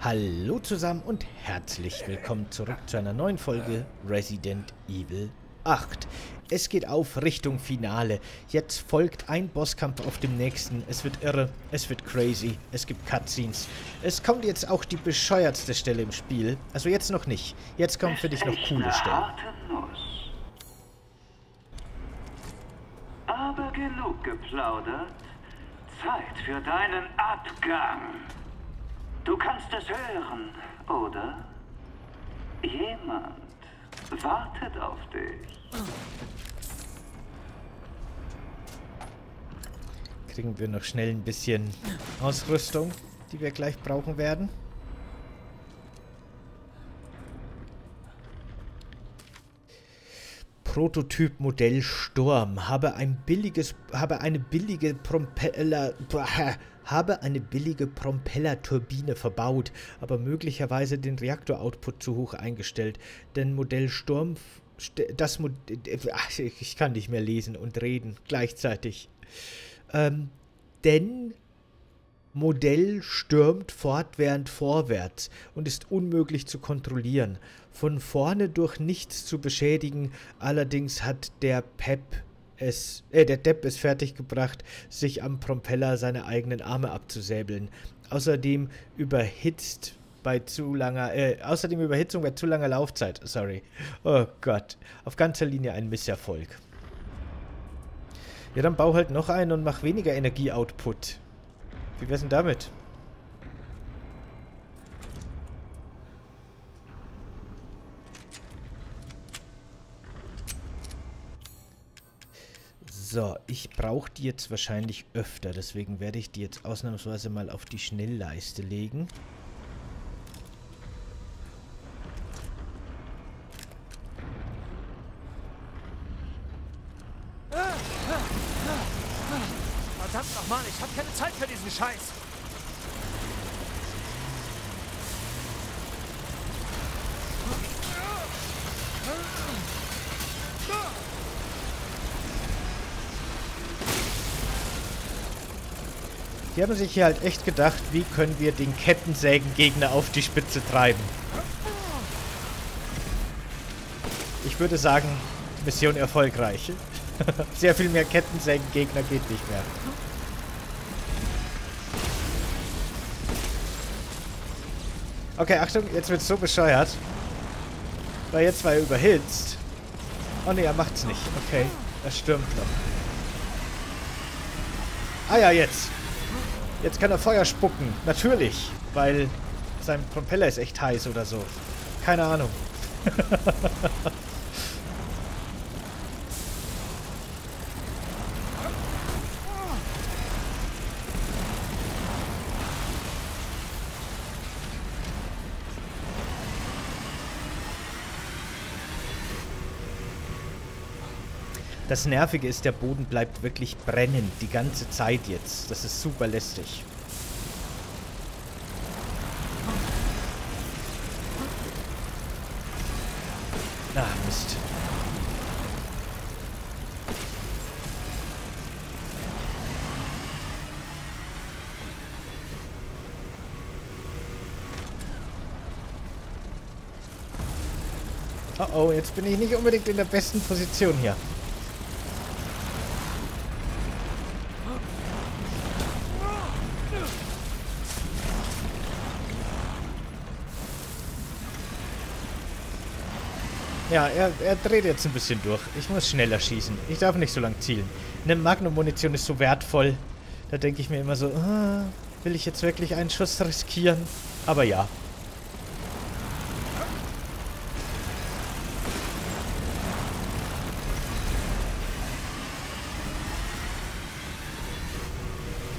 Hallo zusammen und herzlich willkommen zurück zu einer neuen Folge Resident Evil 8. Es geht auf Richtung Finale. Jetzt folgt ein Bosskampf auf dem nächsten. Es wird irre, es wird crazy, es gibt Cutscenes. Es kommt jetzt auch die bescheuertste Stelle im Spiel. Also jetzt noch nicht. Jetzt kommen für dich noch coole Stellen. Aber genug geplaudert. Zeit für deinen Abgang. Du kannst es hören, oder? Jemand wartet auf dich. Kriegen wir noch schnell ein bisschen Ausrüstung, die wir gleich brauchen werden. Prototyp-Modell Sturm. Habe ein billiges, habe eine billige Propeller, habe eine billige Propellerturbine verbaut, aber möglicherweise den Reaktor-Output zu hoch eingestellt. Denn Modell Sturm, das Modell, ich kann nicht mehr lesen und reden gleichzeitig. Ähm, denn Modell stürmt fortwährend vorwärts und ist unmöglich zu kontrollieren. Von vorne durch nichts zu beschädigen, allerdings hat der Pep es, äh, der Depp es fertiggebracht, sich am Propeller seine eigenen Arme abzusäbeln. Außerdem überhitzt bei zu langer, äh, außerdem Überhitzung bei zu langer Laufzeit. Sorry. Oh Gott. Auf ganzer Linie ein Misserfolg. Ja, dann bau halt noch einen und mach weniger Energieoutput. Wie wär's denn damit? So, ich brauche die jetzt wahrscheinlich öfter. Deswegen werde ich die jetzt ausnahmsweise mal auf die Schnellleiste legen. Verdammt nochmal, ich habe keine Zeit für diesen Scheiß. Die haben sich hier halt echt gedacht, wie können wir den Kettensägen-Gegner auf die Spitze treiben. Ich würde sagen, Mission erfolgreich. Sehr viel mehr Kettensägen-Gegner geht nicht mehr. Okay, Achtung, jetzt wird's so bescheuert. Weil jetzt war er überhitzt. Oh ne, er macht's nicht. Okay, er stürmt noch. Ah ja, jetzt. Jetzt kann er Feuer spucken. Natürlich. Weil sein Propeller ist echt heiß oder so. Keine Ahnung. Das Nervige ist, der Boden bleibt wirklich brennend die ganze Zeit jetzt. Das ist super lästig. Ah, Mist. Oh oh, jetzt bin ich nicht unbedingt in der besten Position hier. Ja, er, er dreht jetzt ein bisschen durch. Ich muss schneller schießen. Ich darf nicht so lang zielen. Eine Magnum-Munition ist so wertvoll. Da denke ich mir immer so, ah, will ich jetzt wirklich einen Schuss riskieren? Aber ja.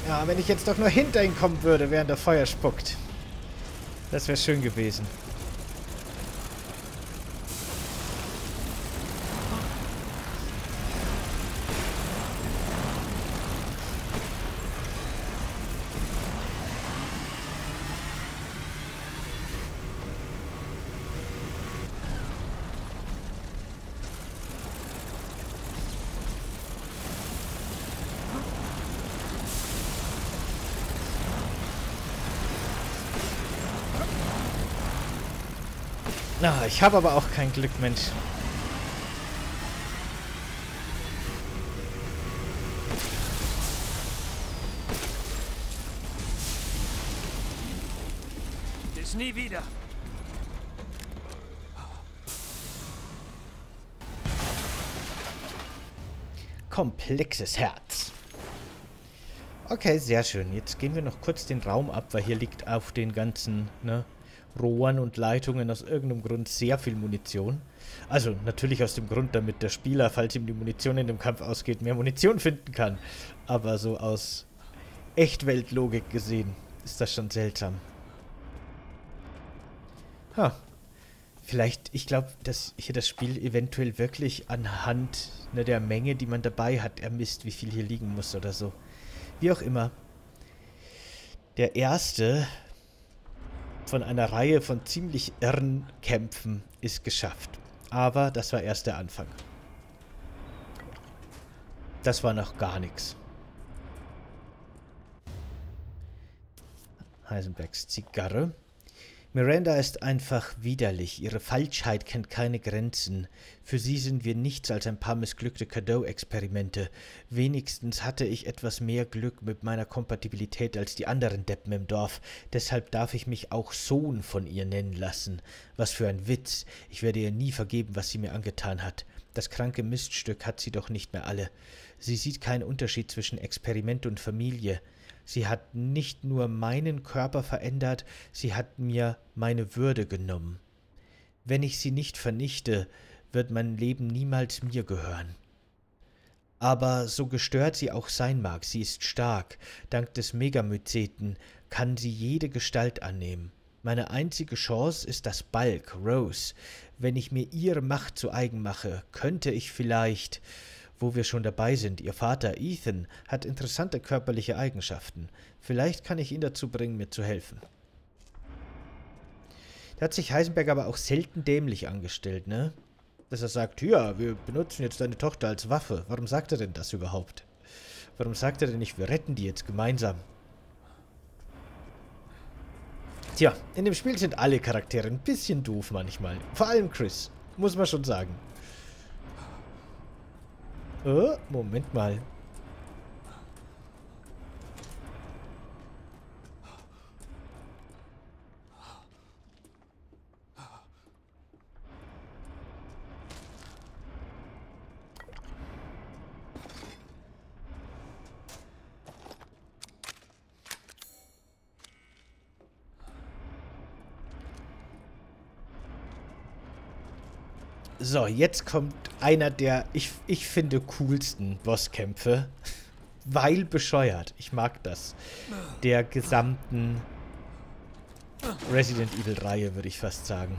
Ja, wenn ich jetzt doch nur hinter ihn kommen würde, während er Feuer spuckt. Das wäre schön gewesen. Ich habe aber auch kein Glück, Mensch. Bis nie wieder. Komplexes Herz. Okay, sehr schön. Jetzt gehen wir noch kurz den Raum ab, weil hier liegt auf den ganzen ne, Rohren und Leitungen aus irgendeinem Grund sehr viel Munition. Also natürlich aus dem Grund, damit der Spieler, falls ihm die Munition in dem Kampf ausgeht, mehr Munition finden kann. Aber so aus Echtweltlogik gesehen ist das schon seltsam. Ha. Vielleicht, ich glaube, dass hier das Spiel eventuell wirklich anhand ne, der Menge, die man dabei hat, ermisst, wie viel hier liegen muss oder so. Wie auch immer. Der erste von einer Reihe von ziemlich irren Kämpfen ist geschafft. Aber das war erst der Anfang. Das war noch gar nichts. Heisenbergs Zigarre. Miranda ist einfach widerlich. Ihre Falschheit kennt keine Grenzen. Für sie sind wir nichts als ein paar missglückte Cadeau-Experimente. Wenigstens hatte ich etwas mehr Glück mit meiner Kompatibilität als die anderen Deppen im Dorf. Deshalb darf ich mich auch Sohn von ihr nennen lassen. Was für ein Witz. Ich werde ihr nie vergeben, was sie mir angetan hat. Das kranke Miststück hat sie doch nicht mehr alle. Sie sieht keinen Unterschied zwischen Experiment und Familie. Sie hat nicht nur meinen Körper verändert, sie hat mir meine Würde genommen. Wenn ich sie nicht vernichte, wird mein Leben niemals mir gehören. Aber so gestört sie auch sein mag, sie ist stark. Dank des Megamyzeten kann sie jede Gestalt annehmen. Meine einzige Chance ist das Balk, Rose. Wenn ich mir ihre Macht zu eigen mache, könnte ich vielleicht wo wir schon dabei sind, Ihr Vater Ethan hat interessante körperliche Eigenschaften. Vielleicht kann ich ihn dazu bringen, mir zu helfen. Da hat sich Heisenberg aber auch selten dämlich angestellt, ne? Dass er sagt, ja, wir benutzen jetzt deine Tochter als Waffe. Warum sagt er denn das überhaupt? Warum sagt er denn nicht, wir retten die jetzt gemeinsam? Tja, in dem Spiel sind alle Charaktere ein bisschen doof manchmal. Vor allem Chris, muss man schon sagen. Äh, Moment mal. So, jetzt kommt einer der, ich, ich finde, coolsten Bosskämpfe. Weil bescheuert. Ich mag das. Der gesamten Resident Evil-Reihe, würde ich fast sagen.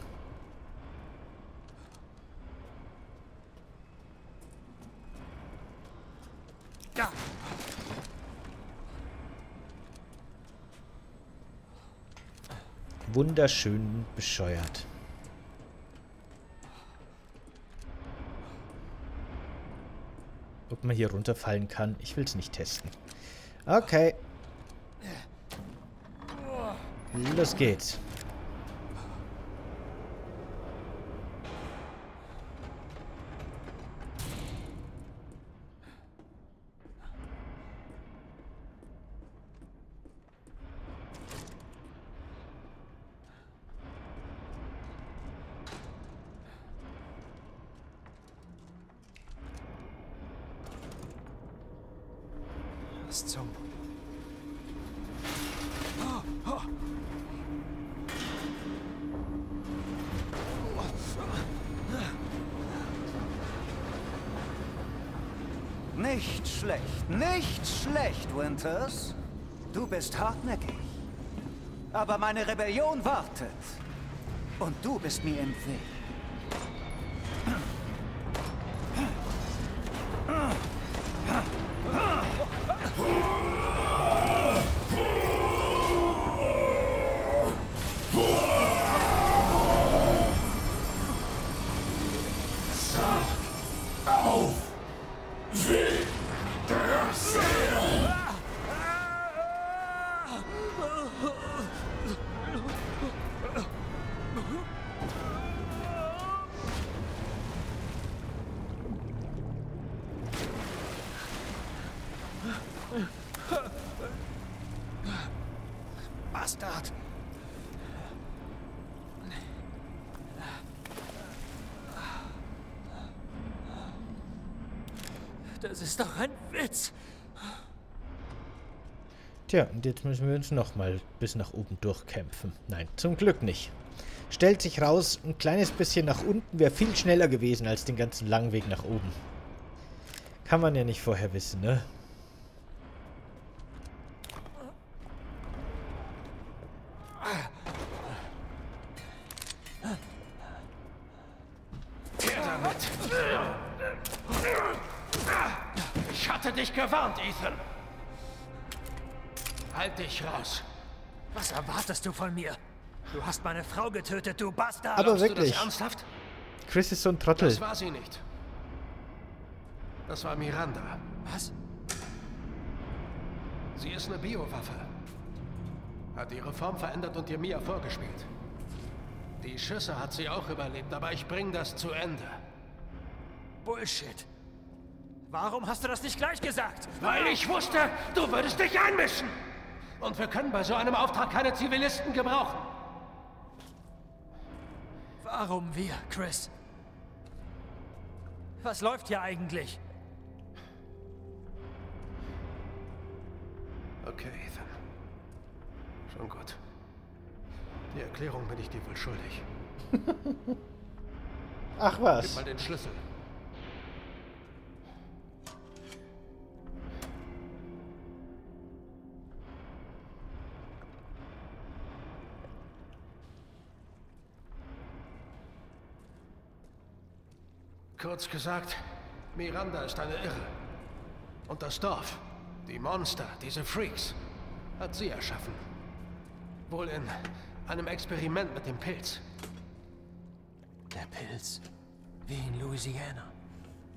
Wunderschön bescheuert. Ob man hier runterfallen kann. Ich will es nicht testen. Okay. Los geht's. Was zum... Nicht schlecht, nicht schlecht, Winters. Du bist hartnäckig. Meine Rebellion wartet. Und du bist mir im Weg. Doch ein Witz. Tja, und jetzt müssen wir uns nochmal bis nach oben durchkämpfen. Nein, zum Glück nicht. Stellt sich raus, ein kleines bisschen nach unten wäre viel schneller gewesen als den ganzen langen Weg nach oben. Kann man ja nicht vorher wissen, ne? Ich hatte dich gewarnt, Ethan. Halt dich raus. Was erwartest du von mir? Du hast meine Frau getötet, du Bastard! Aber Glaubst du wirklich. das ernsthaft? Chris ist so ein Trottel. Das war sie nicht. Das war Miranda. Was? Sie ist eine Biowaffe. Hat ihre Form verändert und ihr Mia vorgespielt. Die Schüsse hat sie auch überlebt, aber ich bring das zu Ende. Bullshit. Warum hast du das nicht gleich gesagt? Weil ich wusste, du würdest dich einmischen. Und wir können bei so einem Auftrag keine Zivilisten gebrauchen. Warum wir, Chris? Was läuft hier eigentlich? Okay, Ethan. Schon gut. Die Erklärung bin ich dir wohl schuldig. Ach Gib was. mal den Schlüssel. Kurz gesagt, Miranda ist eine Irre. Und das Dorf, die Monster, diese Freaks, hat sie erschaffen. Wohl in einem Experiment mit dem Pilz. Der Pilz. Wie in Louisiana.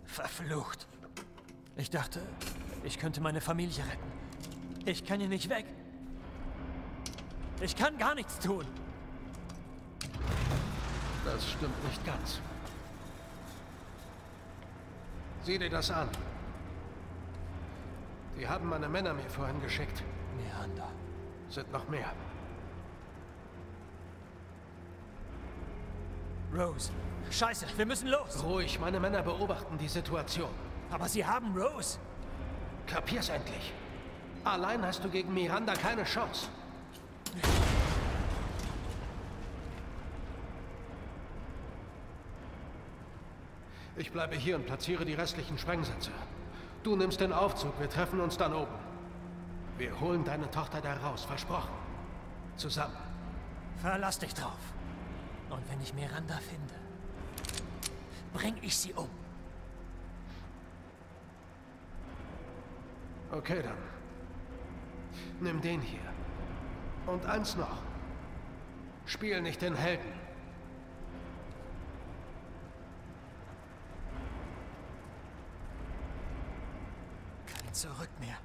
Verflucht. Ich dachte, ich könnte meine Familie retten. Ich kann hier nicht weg. Ich kann gar nichts tun. Das stimmt nicht ganz. Sieh dir das an. Die haben meine Männer mir vorhin geschickt. Miranda. Sind noch mehr. Rose. Scheiße, wir müssen los. Ruhig, meine Männer beobachten die Situation. Aber sie haben Rose. Kapier's endlich. Allein hast du gegen Miranda keine Chance. Ich bleibe hier und platziere die restlichen Sprengsätze. Du nimmst den Aufzug, wir treffen uns dann oben. Wir holen deine Tochter da raus, versprochen. Zusammen. Verlass dich drauf. Und wenn ich Miranda finde, bring ich sie um. Okay dann. Nimm den hier. Und eins noch. Spiel nicht den Helden. Kein Zurück mehr.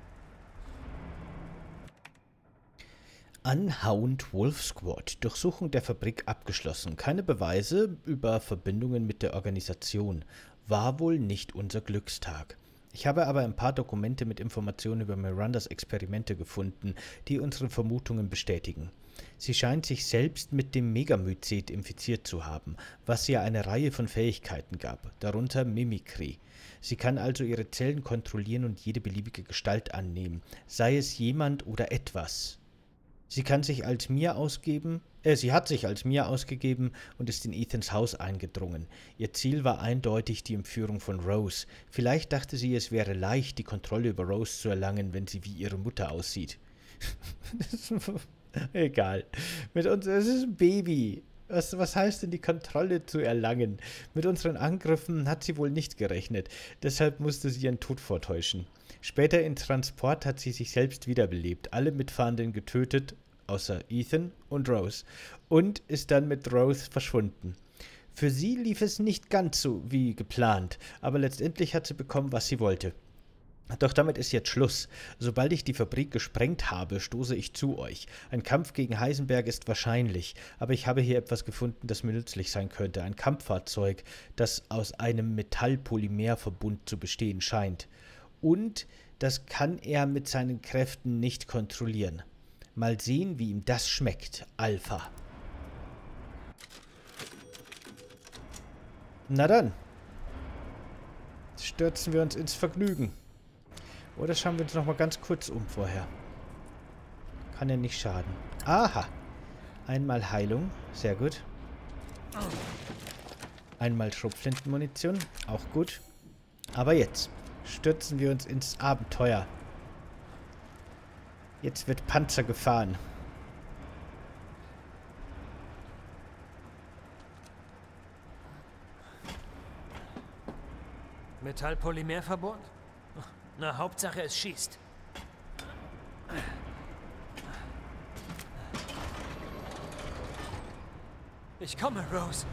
Unhound Wolf Squad. Durchsuchung der Fabrik abgeschlossen. Keine Beweise über Verbindungen mit der Organisation. War wohl nicht unser Glückstag. Ich habe aber ein paar Dokumente mit Informationen über Mirandas Experimente gefunden, die unsere Vermutungen bestätigen. Sie scheint sich selbst mit dem Megamycet infiziert zu haben, was ihr eine Reihe von Fähigkeiten gab, darunter Mimikry. Sie kann also ihre Zellen kontrollieren und jede beliebige Gestalt annehmen, sei es jemand oder etwas. Sie kann sich als Mia ausgeben, äh, sie hat sich als Mia ausgegeben und ist in Ethans Haus eingedrungen. Ihr Ziel war eindeutig die Entführung von Rose. Vielleicht dachte sie, es wäre leicht, die Kontrolle über Rose zu erlangen, wenn sie wie ihre Mutter aussieht. Egal. Mit uns, es ist ein Baby. Was, was heißt denn die Kontrolle zu erlangen? Mit unseren Angriffen hat sie wohl nicht gerechnet. Deshalb musste sie ihren Tod vortäuschen. Später in Transport hat sie sich selbst wiederbelebt, alle Mitfahrenden getötet, außer Ethan und Rose, und ist dann mit Rose verschwunden. Für sie lief es nicht ganz so wie geplant, aber letztendlich hat sie bekommen, was sie wollte. Doch damit ist jetzt Schluss. Sobald ich die Fabrik gesprengt habe, stoße ich zu euch. Ein Kampf gegen Heisenberg ist wahrscheinlich, aber ich habe hier etwas gefunden, das mir nützlich sein könnte. Ein Kampffahrzeug, das aus einem Metallpolymerverbund zu bestehen scheint. Und das kann er mit seinen Kräften nicht kontrollieren. Mal sehen, wie ihm das schmeckt, Alpha. Na dann. stürzen wir uns ins Vergnügen. Oder schauen wir uns noch mal ganz kurz um vorher. Kann ja nicht schaden. Aha. Einmal Heilung. Sehr gut. Einmal Schrotflintenmunition. Auch gut. Aber jetzt stürzen wir uns ins Abenteuer. Jetzt wird Panzer gefahren. Metallpolymerverbund? Na, Hauptsache es schießt. Ich komme, Rose.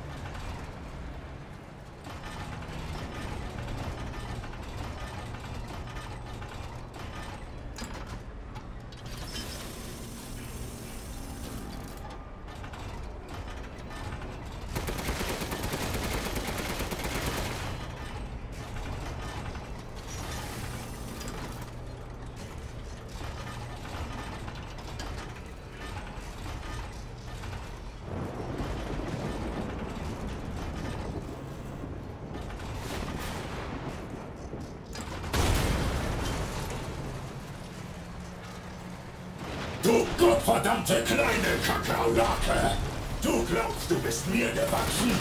Du gottverdammte kleine Kakaolake! Du glaubst, du bist mir gewachsen?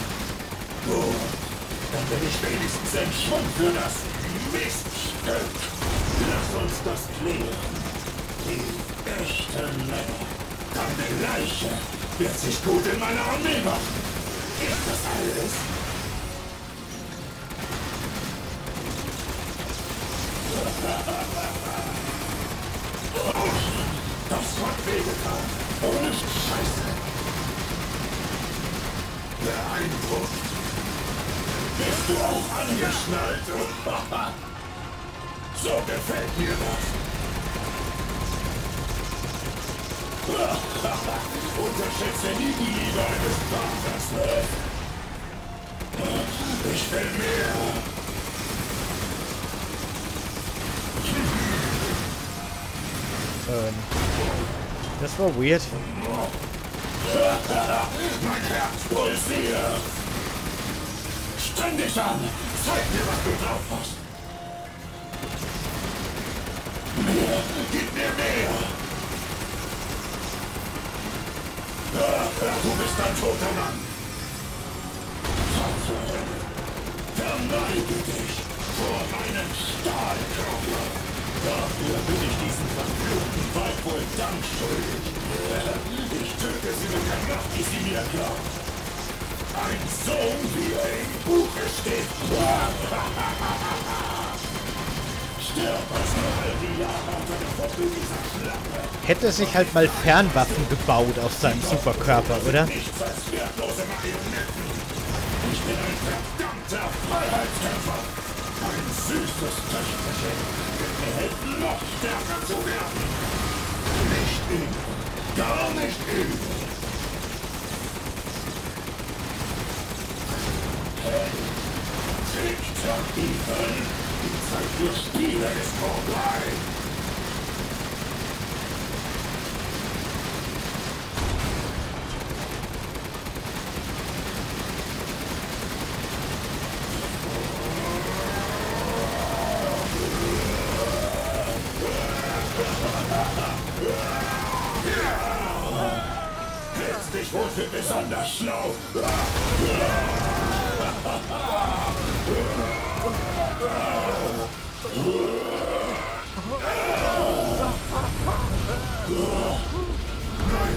Gut, dann bin ich wenigstens ein Schwung für das Miststück. Lass uns das klären. Die echten Männer. Deine Leiche wird sich gut in meiner Armee machen. Ist das alles? Das war weird. Mein Herz pulsiert. Streng dich an. Zeig mir, was du drauf hast. Mehr. Gib mir mehr. Du bist ein toter Mann. Verneige Hätte sich halt mal Fernwaffen gebaut aus seinem Superkörper, oder? Ich bin ein verdammter Freiheitskämpfer. Ein süßes Töchterchen helfen, noch stärker zu werden. Nicht üben. Gar nicht üben. Hey, Tick-Tock, Ethan. Die Zeit für Spiele ist vorbei. Hältst dich wohl für besonders schlau. Nein,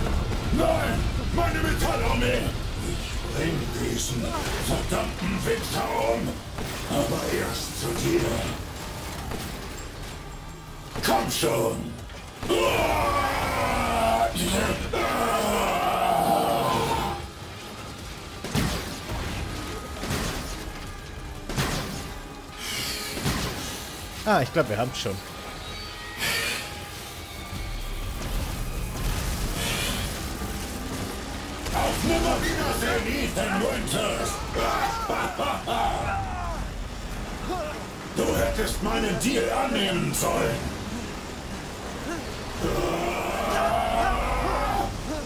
nein, meine Metallarmee! Ich bring diesen verdammten Wichser um, aber erst zu dir. Komm schon! Ah, ich glaube, wir haben es schon. Auf Nimmerwiedersehen, Ethan Winters! Du hättest meinen Deal annehmen sollen.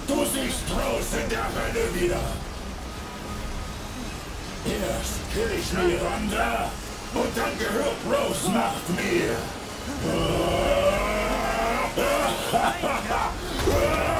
Du siehst Rose in der Hölle wieder. Erst kill ich Miranda Und dann gehört Rose Macht mir.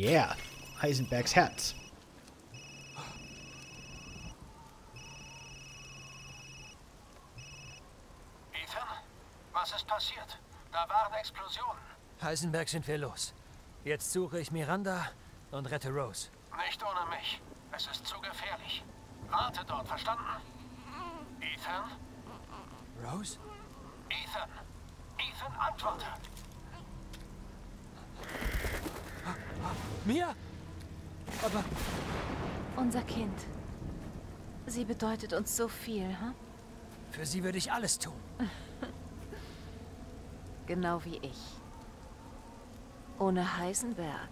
Yeah, Heisenbergs Herz. Ethan, was ist passiert? Da waren Explosionen. Heisenberg sind wir los. Jetzt suche ich Miranda und rette Rose. Nicht ohne mich. Es ist zu gefährlich. Warte dort, verstanden? Ethan? Rose? Ethan? Ethan, antworte! Mia? Aber Unser Kind. Sie bedeutet uns so viel, hm? für sie würde ich alles tun. Genau wie ich. Ohne Heisenberg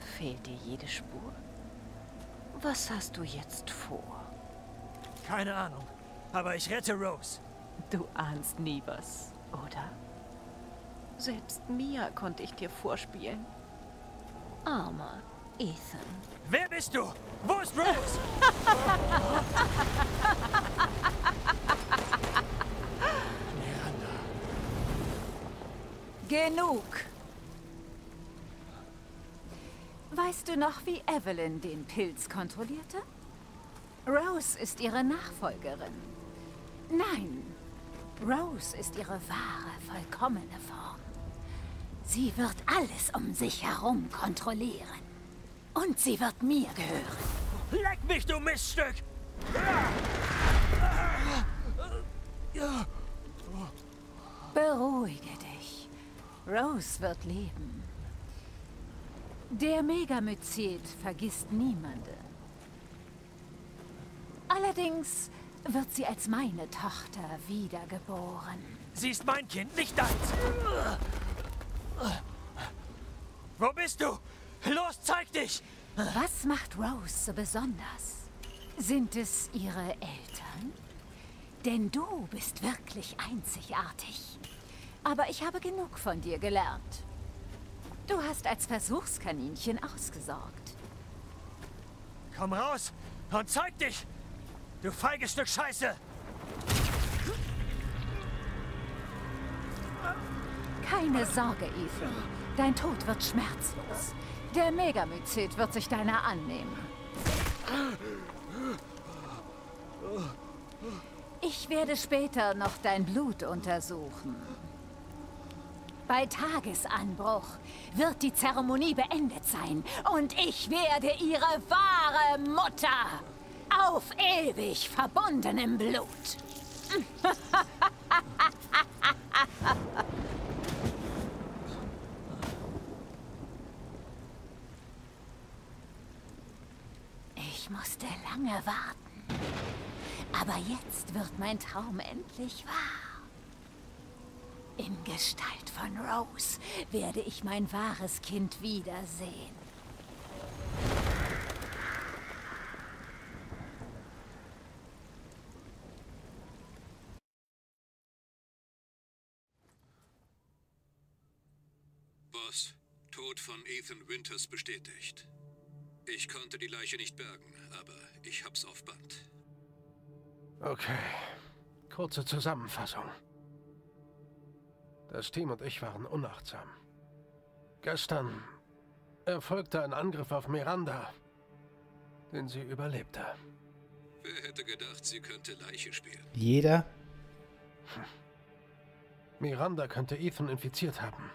fehlt dir jede Spur. Was hast du jetzt vor? Keine Ahnung. Aber ich rette Rose. Du ahnst nie was, oder? Selbst Mia konnte ich dir vorspielen. Armer Ethan. Wer bist du? Wo ist Rose? Miranda. Genug. Weißt du noch, wie Evelyn den Pilz kontrollierte? Rose ist ihre Nachfolgerin. Nein, Rose ist ihre wahre, vollkommene Form. Sie wird alles um sich herum kontrollieren. Und sie wird mir gehören. Leck mich, du Miststück! Beruhige dich. Rose wird leben. Der Megamycet vergisst niemanden. Allerdings wird sie als meine Tochter wiedergeboren. Sie ist mein Kind, nicht deins. Wo bist du? Los, zeig dich! Was macht Rose so besonders? Sind es ihre Eltern? Denn du bist wirklich einzigartig. Aber ich habe genug von dir gelernt. Du hast als Versuchskaninchen ausgesorgt. Komm raus und zeig dich! Du feiges Stück Scheiße! Keine Sorge, Ethan. Dein Tod wird schmerzlos. Der Megamycet wird sich deiner annehmen. Ich werde später noch dein Blut untersuchen. Bei Tagesanbruch wird die Zeremonie beendet sein und ich werde ihre wahre Mutter auf ewig verbunden im Blut. Ich musste lange warten. Aber jetzt wird mein Traum endlich wahr. In Gestalt von Rose werde ich mein wahres Kind wiedersehen. Boss, Tod von Ethan Winters bestätigt. Ich konnte die Leiche nicht bergen, aber ich hab's auf Band. Okay. Kurze Zusammenfassung. Das Team und ich waren unachtsam. Gestern erfolgte ein Angriff auf Miranda, den sie überlebte. Wer hätte gedacht, sie könnte Leiche spielen? Jeder? Miranda könnte Ethan infiziert haben.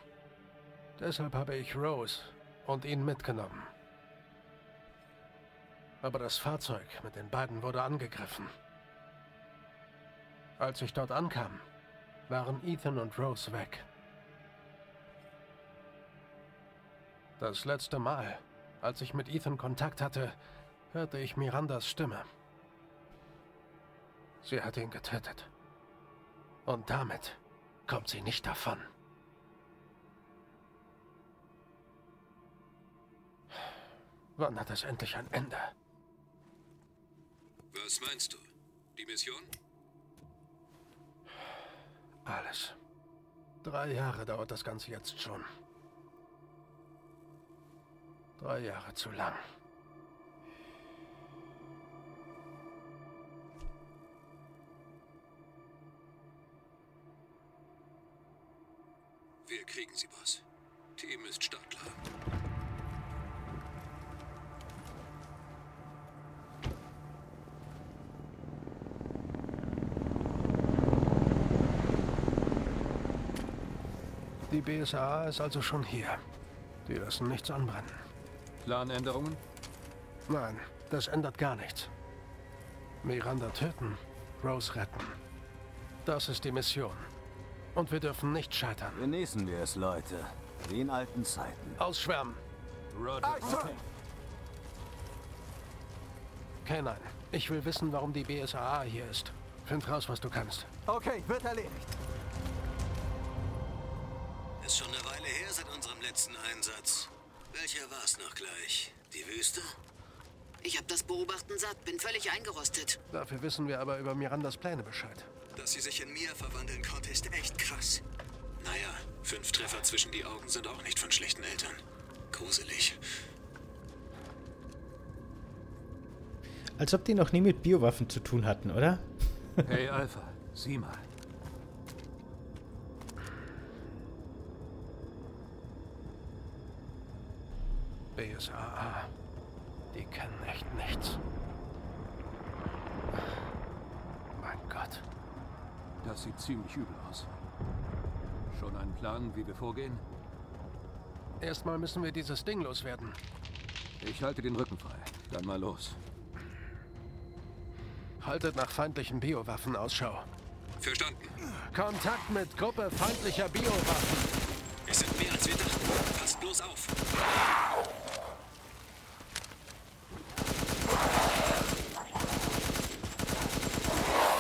Deshalb habe ich Rose und ihn mitgenommen aber das Fahrzeug mit den beiden wurde angegriffen. Als ich dort ankam, waren Ethan und Rose weg. Das letzte Mal, als ich mit Ethan Kontakt hatte, hörte ich Mirandas Stimme. Sie hat ihn getötet. Und damit kommt sie nicht davon. Wann hat es endlich ein Ende? Was meinst du? Die Mission? Alles. Drei Jahre dauert das Ganze jetzt schon. Drei Jahre zu lang. Wir kriegen sie, Boss. Team ist startklar. BSAA ist also schon hier. Die lassen nichts anbrennen. Planänderungen? Nein, das ändert gar nichts. Miranda töten, Rose retten. Das ist die Mission. Und wir dürfen nicht scheitern. Genießen wir es, Leute. Wie in alten Zeiten. Ausschwärmen. Roger. K9, ich will wissen, warum die BSAA hier ist. Find raus, was du kannst. Okay, wird erledigt. Ist schon eine Weile her seit unserem letzten Einsatz. Welcher war's noch gleich? Die Wüste? Ich habe das Beobachten satt, bin völlig eingerostet. Dafür wissen wir aber über Mirandas Pläne Bescheid. Dass sie sich in Mia verwandeln konnte, ist echt krass. Naja, fünf Treffer zwischen die Augen sind auch nicht von schlechten Eltern. Gruselig. Als ob die noch nie mit Biowaffen zu tun hatten, oder? Hey Alpha, sieh mal. BSAA. Die kennen echt nichts. Mein Gott. Das sieht ziemlich übel aus. Schon einen Plan, wie wir vorgehen? Erstmal müssen wir dieses Ding loswerden. Ich halte den Rücken frei. Dann mal los. Haltet nach feindlichen Biowaffen Ausschau. Verstanden. Kontakt mit Gruppe feindlicher Biowaffen. Es sind mehr als wir dachten. Passt bloß auf.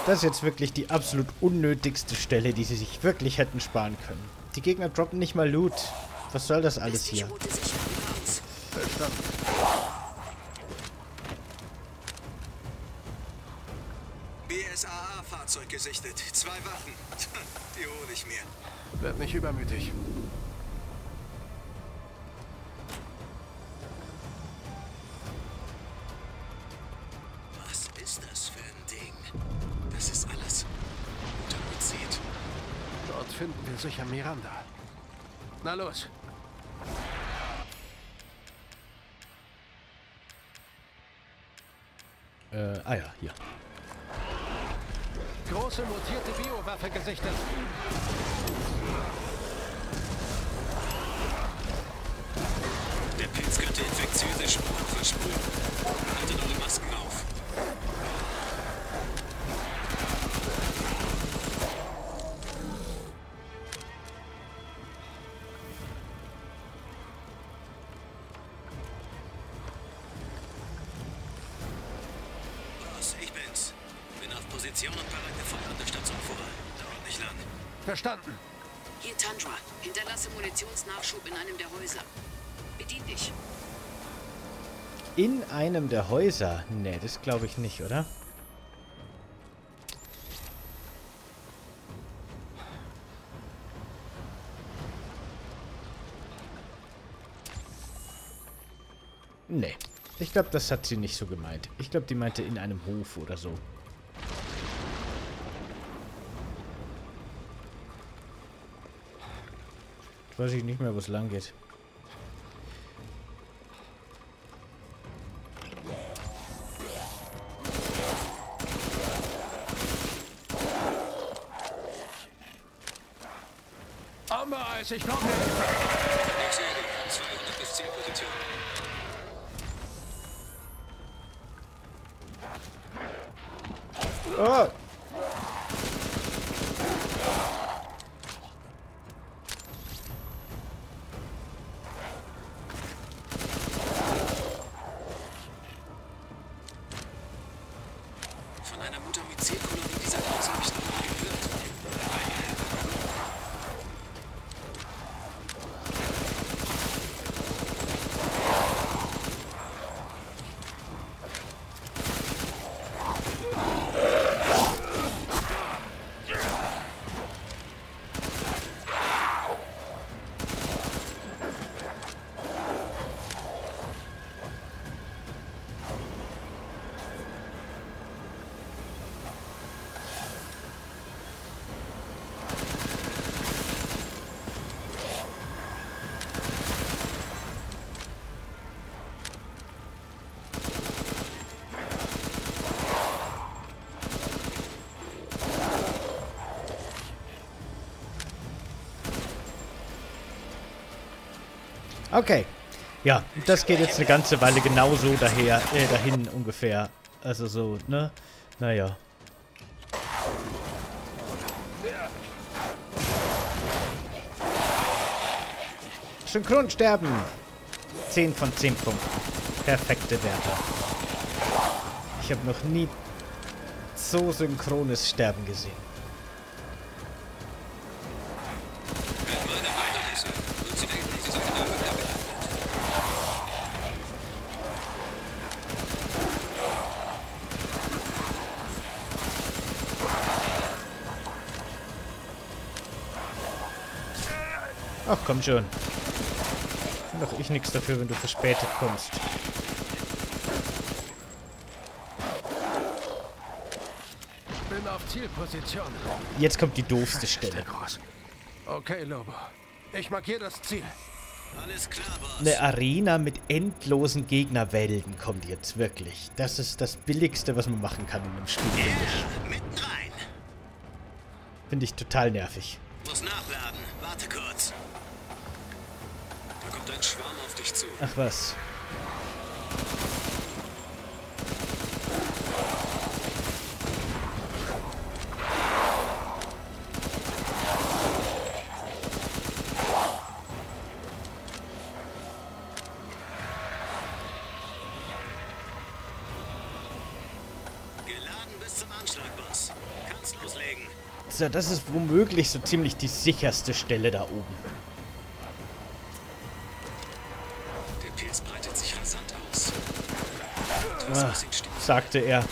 Das ist jetzt wirklich die absolut unnötigste Stelle, die sie sich wirklich hätten sparen können. Die Gegner droppen nicht mal Loot. Was soll das alles hier? Verstanden. BSAA-Fahrzeug gesichtet. Zwei Wachen. Die hole ich mir. Werd nicht übermütig. Na los. Äh, ah ja, hier. Große mutierte Biowaffe gesichtet. Der Pilz könnte infektiöse Spuren versprühen. Haltet eure Masken auf. Einem der Häuser? Nee, das glaube ich nicht, oder? Nee. Ich glaube, das hat sie nicht so gemeint. Ich glaube, die meinte in einem Hof oder so. Jetzt weiß ich nicht mehr, wo es lang geht. Ambereis, ich brauche Hilfe. Ich sehe dich. 200 bis Zielposition. Oh! Von einer Mutamizid-Kolonie dieser Größe habe ich noch nie gehört. Okay. Ja, das geht jetzt eine ganze Weile genauso daher, äh, dahin ungefähr. Also so, ne? Naja. Synchronsterben. 10 von 10 Punkten. Perfekte Werte. Ich habe noch nie so synchrones Sterben gesehen. Komm schon. Kann doch ich nichts dafür, wenn du verspätet kommst. Bin auf Zielposition. Jetzt kommt die doofste Stelle. Okay, Lobo. Ich markiere das Ziel. Alles klar, Boss. Eine Arena mit endlosen Gegnerwelten kommt jetzt wirklich. Das ist das Billigste, was man machen kann in einem Spiel, finde ich. Finde ich total nervig. Zu. Ach was. Geladen bis zum Anschlag, Boss. Kannst loslegen. So, das ist womöglich so ziemlich die sicherste Stelle da oben. Ah, sagte er.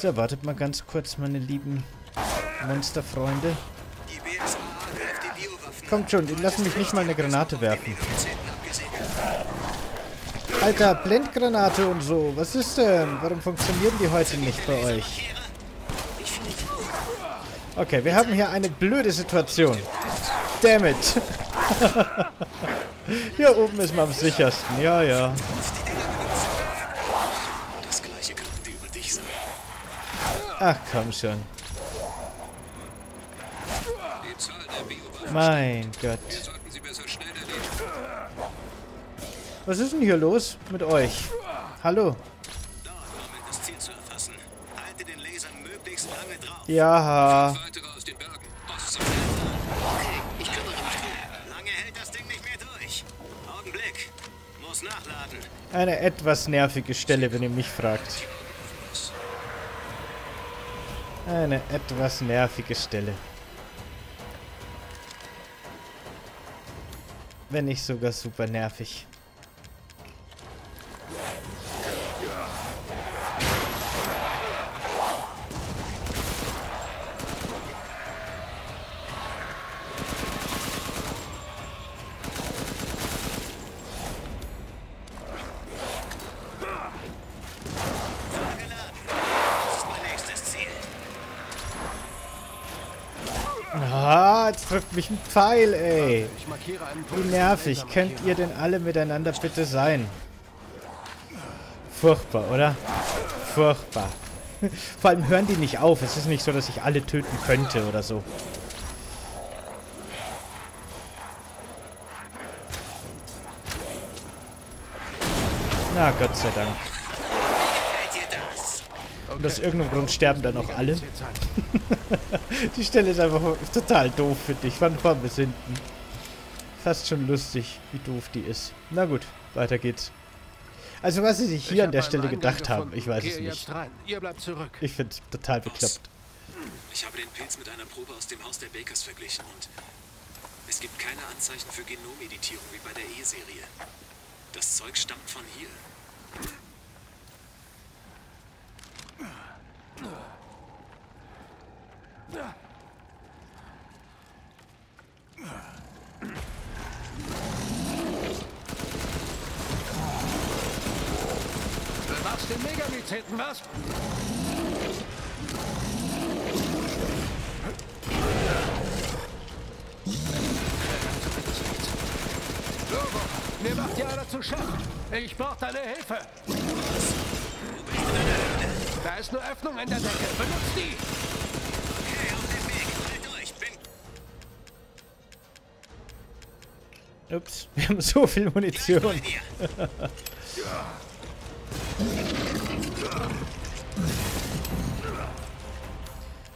So, wartet mal ganz kurz, meine lieben Monsterfreunde. Kommt schon, lassen mich nicht mal eine Granate werfen. Alter, Blendgranate und so. Was ist denn? Warum funktionieren die heute nicht bei euch? Okay, wir haben hier eine blöde Situation. Damn it. hier oben ist man am sichersten. Ja, ja. Das gleiche könnten die über dich sagen. Ach, komm schon. Mein Gott. Was ist denn hier los mit euch? Hallo? Dauert Eine etwas nervige Stelle, wenn ihr mich fragt. Eine etwas nervige Stelle. Wenn nicht sogar super nervig. Jetzt trifft mich ein Pfeil, ey. Ich einen Wie nervig könnt ihr denn alle miteinander bitte sein? Furchtbar, oder? Furchtbar. Vor allem hören die nicht auf. Es ist nicht so, dass ich alle töten könnte oder so. Na, Gott sei Dank. Und aus irgendeinem Grund sterben dann auch alle. Die Stelle ist einfach total doof, finde ich. Wann fahren wir hinten? Fast schon lustig, wie doof die ist. Na gut, weiter geht's. Also was sie sich Ich hier an der Stelle gedacht haben, ich weiß Gehe es nicht. Jetzt rein. Ihr bleibt zurück. Ich finde es total bekloppt. Ich habe den Pilz mit einer Probe aus dem Haus der Bakers verglichen und es gibt keine Anzeichen für Genomeditierung wie bei der E-Serie. Das Zeug stammt von hier. Megamyzeten, was? Lobo, mir macht hier einer zu schaffen. Ich brauche deine Hilfe. Da ist eine Öffnung in der Decke. Benutzt die. Okay, auf dem Weg. Halt durch. Bin Ups, wir haben so viel Munition.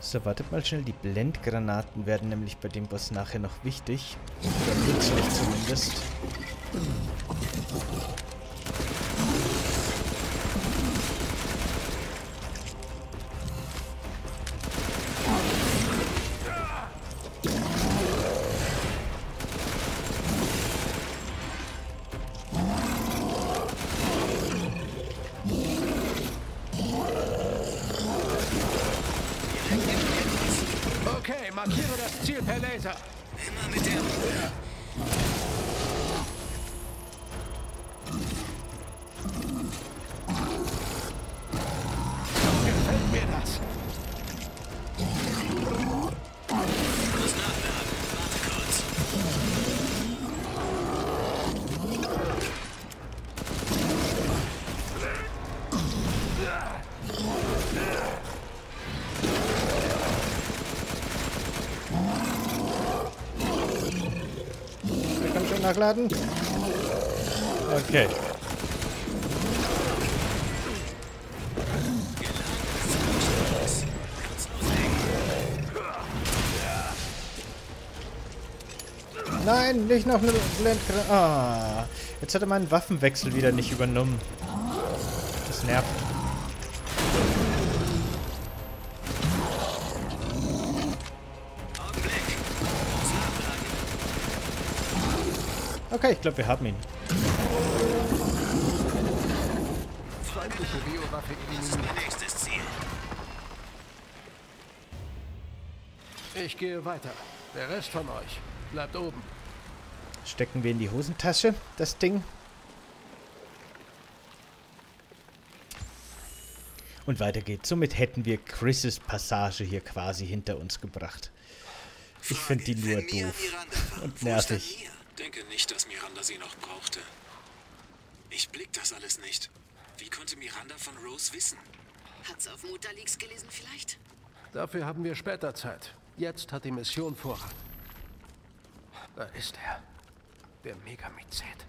So, wartet mal schnell. Die Blendgranaten werden nämlich bei dem Boss nachher noch wichtig. Oder nützlich zumindest. Nachladen. Okay. Nein, nicht noch eine Blendgranate. Ah, jetzt hat er meinen Waffenwechsel wieder nicht übernommen. Das nervt. Okay, ich glaube, wir haben ihn. Feindliche Biowaffe eliminiert. nächstes Ziel. Ich gehe weiter. Der Rest von euch bleibt oben. Stecken wir in die Hosentasche, das Ding. Und weiter geht's. Somit hätten wir Chris' Passage hier quasi hinter uns gebracht. Ich finde die nur doof und nervig. Denke nicht, dass Miranda sie noch brauchte. Ich blick das alles nicht. Wie konnte Miranda von Rose wissen? Hat's auf Mutterleaks gelesen vielleicht? Dafür haben wir später Zeit. Jetzt hat die Mission Vorrang. Da ist er. Der Megamycet.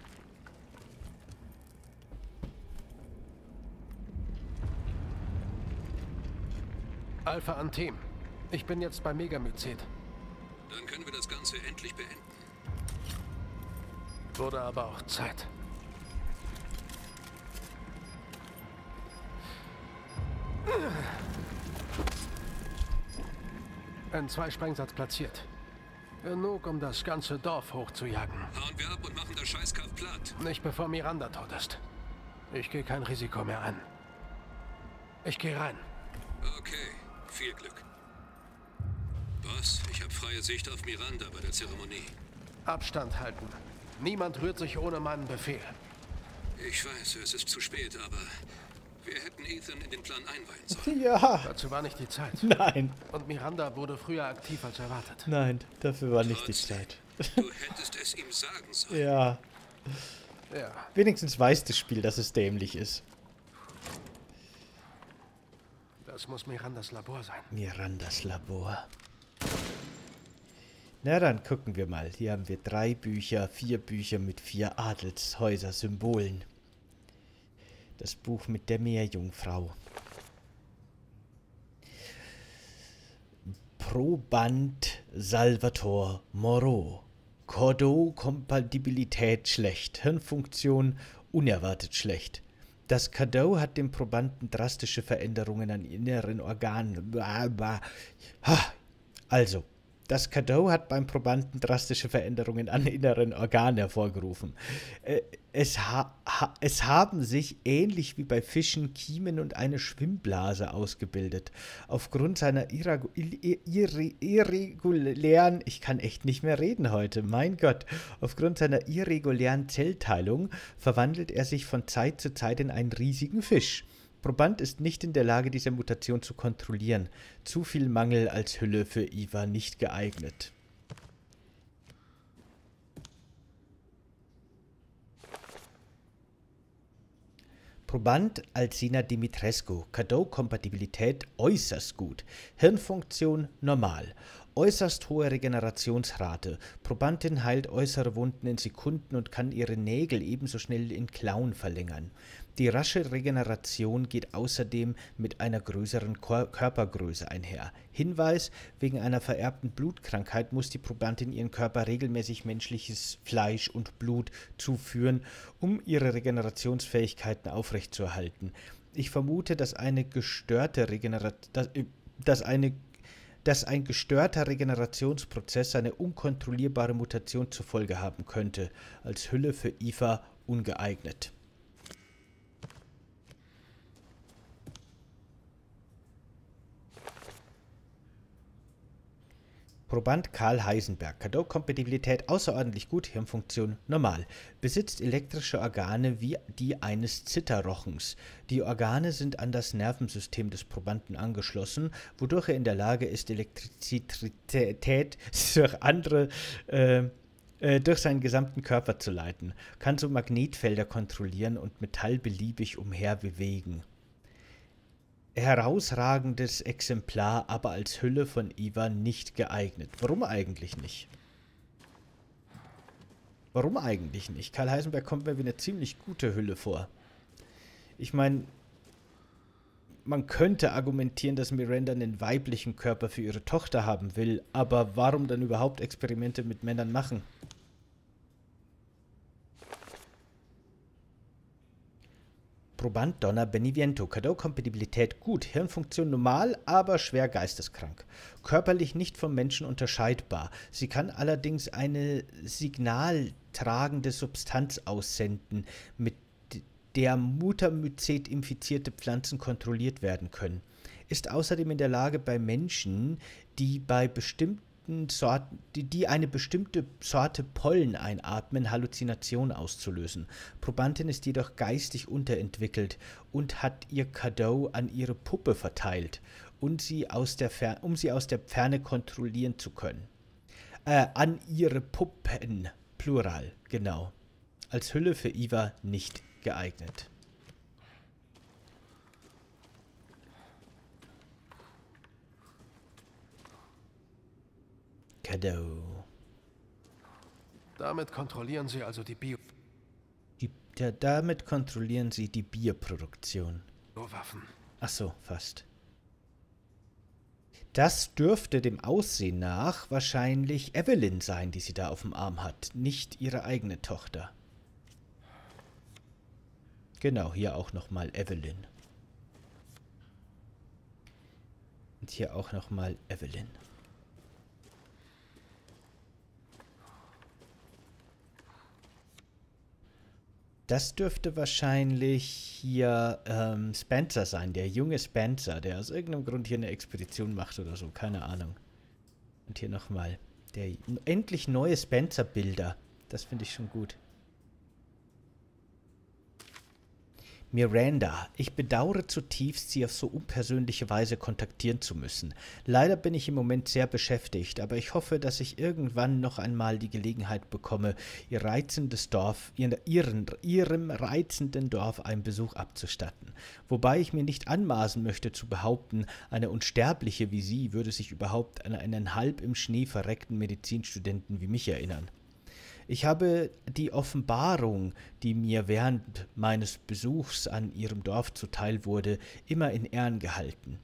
Alpha an Team. Ich bin jetzt bei Megamycet. Dann können wir das Ganze endlich beenden. Wurde aber auch Zeit. Ein Zwei-Sprengsatz platziert. Genug, um das ganze Dorf hochzujagen. Hauen wir ab und machen das Scheißkaff platt. Nicht bevor Miranda tot ist. Ich gehe kein Risiko mehr ein. Ich gehe rein. Okay, viel Glück. Boss, ich habe freie Sicht auf Miranda bei der Zeremonie. Abstand halten. Niemand rührt sich ohne meinen Befehl. Ich weiß, es ist zu spät, aber wir hätten Ethan in den Plan einweihen sollen. Ja, Dazu war nicht die Zeit. nein, Und Miranda wurde früher aktiv als erwartet. nein, dafür war nicht die Trotzdem, Zeit. Du hättest es ihm sagen sollen. Ja, Ja, wenigstens weiß das Spiel, dass es dämlich ist. das muss Mirandas Labor sein. Mirandas Labor. Na, dann gucken wir mal. Hier haben wir drei Bücher, vier Bücher mit vier Adelshäuser-Symbolen. Das Buch mit der Meerjungfrau. Proband Salvator Moreau. Cordeau-Kompatibilität schlecht. Hirnfunktion unerwartet schlecht. Das Cadeau hat dem Probanden drastische Veränderungen an inneren Organen. Also, das Cadeau hat beim Probanden drastische Veränderungen an inneren Organen hervorgerufen. Äh, es, ha ha es haben sich, ähnlich wie bei Fischen, Kiemen und eine Schwimmblase ausgebildet. Aufgrund seiner irragu- ir ir irregulären, ich kann echt nicht mehr reden heute, mein Gott, aufgrund seiner irregulären Zellteilung verwandelt er sich von Zeit zu Zeit in einen riesigen Fisch. Proband ist nicht in der Lage, diese Mutation zu kontrollieren. Zu viel Mangel als Hülle für Iva nicht geeignet. Proband Alcina Dimitrescu. Cadeau-Kompatibilität äußerst gut. Hirnfunktion normal. Äußerst hohe Regenerationsrate. Probandin heilt äußere Wunden in Sekunden und kann ihre Nägel ebenso schnell in Klauen verlängern. Die rasche Regeneration geht außerdem mit einer größeren Körpergröße einher. Hinweis: Wegen einer vererbten Blutkrankheit muss die Probandin ihren Körper regelmäßig menschliches Fleisch und Blut zuführen, um ihre Regenerationsfähigkeiten aufrechtzuerhalten. Ich vermute, dass eine gestörte Regeneration, äh, dass eine dass ein gestörter Regenerationsprozess eine unkontrollierbare Mutation zur Folge haben könnte. Als Hülle für IFA ungeeignet. Proband Karl Heisenberg. Cadeau-Kompatibilität außerordentlich gut, Hirnfunktion normal. Besitzt elektrische Organe wie die eines Zitterrochens. Die Organe sind an das Nervensystem des Probanden angeschlossen, wodurch er in der Lage ist, Elektrizität durch andere äh, äh, durch seinen gesamten Körper zu leiten, kann so Magnetfelder kontrollieren und Metall beliebig umher bewegen herausragendes Exemplar, aber als Hülle von Ivan nicht geeignet. Warum eigentlich nicht? Warum eigentlich nicht? Karl Heisenberg kommt mir wie eine ziemlich gute Hülle vor. Ich meine, man könnte argumentieren, dass Miranda einen weiblichen Körper für ihre Tochter haben will, aber warum dann überhaupt Experimente mit Männern machen? Proband Donna Beneviento. Cadeau-Kompatibilität gut, Hirnfunktion normal, aber schwer geisteskrank. Körperlich nicht vom Menschen unterscheidbar. Sie kann allerdings eine signaltragende Substanz aussenden, mit der Muttermycet infizierte Pflanzen kontrolliert werden können. Ist außerdem in der Lage, bei Menschen, die bei bestimmten bestimmten Sorten, die, die eine bestimmte Sorte Pollen einatmen, Halluzinationen auszulösen. Probandin ist jedoch geistig unterentwickelt und hat ihr Cadeau an ihre Puppe verteilt, und sie aus der um sie aus der Ferne kontrollieren zu können. Äh, an ihre Puppen, Plural, genau. Als Hülle für Iva nicht geeignet. Cadeau. Damit kontrollieren Sie also die Bio... Die, ja, damit kontrollieren Sie die Bierproduktion. Waffen. Ach so, fast. Das dürfte dem Aussehen nach wahrscheinlich Evelyn sein, die sie da auf dem Arm hat, nicht ihre eigene Tochter. Genau, hier auch nochmal Evelyn. Und hier auch nochmal Evelyn. Das dürfte wahrscheinlich hier ähm, Spencer sein, der junge Spencer, der aus irgendeinem Grund hier eine Expedition macht oder so, keine Ahnung. Und hier nochmal der endlich neue Spencer-Bilder. Das finde ich schon gut. Miranda, ich bedauere zutiefst, Sie auf so unpersönliche Weise kontaktieren zu müssen. Leider bin ich im Moment sehr beschäftigt, aber ich hoffe, dass ich irgendwann noch einmal die Gelegenheit bekomme, Ihr reizendes Dorf, Ihren, Ihrem reizenden Dorf einen Besuch abzustatten. Wobei ich mir nicht anmaßen möchte zu behaupten, eine Unsterbliche wie Sie würde sich überhaupt an einen halb im Schnee verreckten Medizinstudenten wie mich erinnern. Ich habe die Offenbarung, die mir während meines Besuchs an ihrem Dorf zuteil wurde, immer in Ehren gehalten.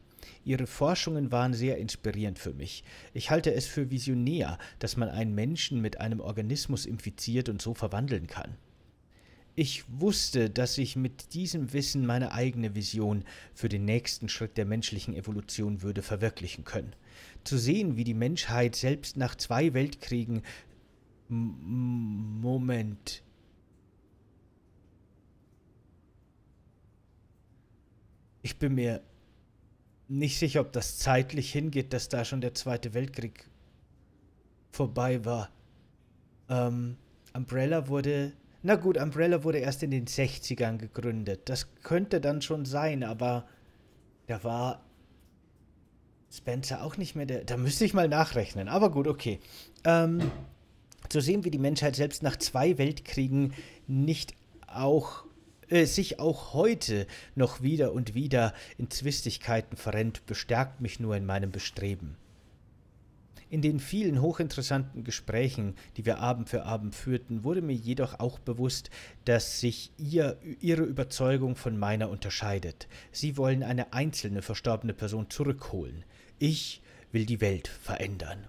Ihre Forschungen waren sehr inspirierend für mich. Ich halte es für visionär, dass man einen Menschen mit einem Organismus infiziert und so verwandeln kann. Ich wusste, dass ich mit diesem Wissen meine eigene Vision für den nächsten Schritt der menschlichen Evolution würde verwirklichen können. Zu sehen, wie die Menschheit selbst nach zwei Weltkriegen Moment. Ich bin mir nicht sicher, ob das zeitlich hingeht, dass da schon der Zweite Weltkrieg vorbei war. Ähm, Umbrella wurde. Na gut, Umbrella wurde erst in den 60ern gegründet. Das könnte dann schon sein, aber da war Spencer auch nicht mehr der. Da müsste ich mal nachrechnen. Aber gut, okay. Ähm, zu sehen, wie die Menschheit selbst nach zwei Weltkriegen nicht auch äh, sich auch heute noch wieder und wieder in Zwistigkeiten verrennt, bestärkt mich nur in meinem Bestreben. In den vielen hochinteressanten Gesprächen, die wir Abend für Abend führten, wurde mir jedoch auch bewusst, dass sich ihr, ihre Überzeugung von meiner unterscheidet. Sie wollen eine einzelne verstorbene Person zurückholen. Ich will die Welt verändern.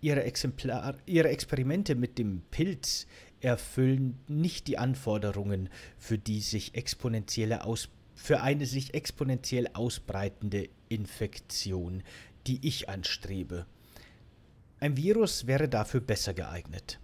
Ihre, Exemplar, ihre Experimente mit dem Pilz erfüllen nicht die Anforderungen für die sich exponentielle Aus für eine sich exponentiell ausbreitende Infektion, die ich anstrebe. Ein Virus wäre dafür besser geeignet.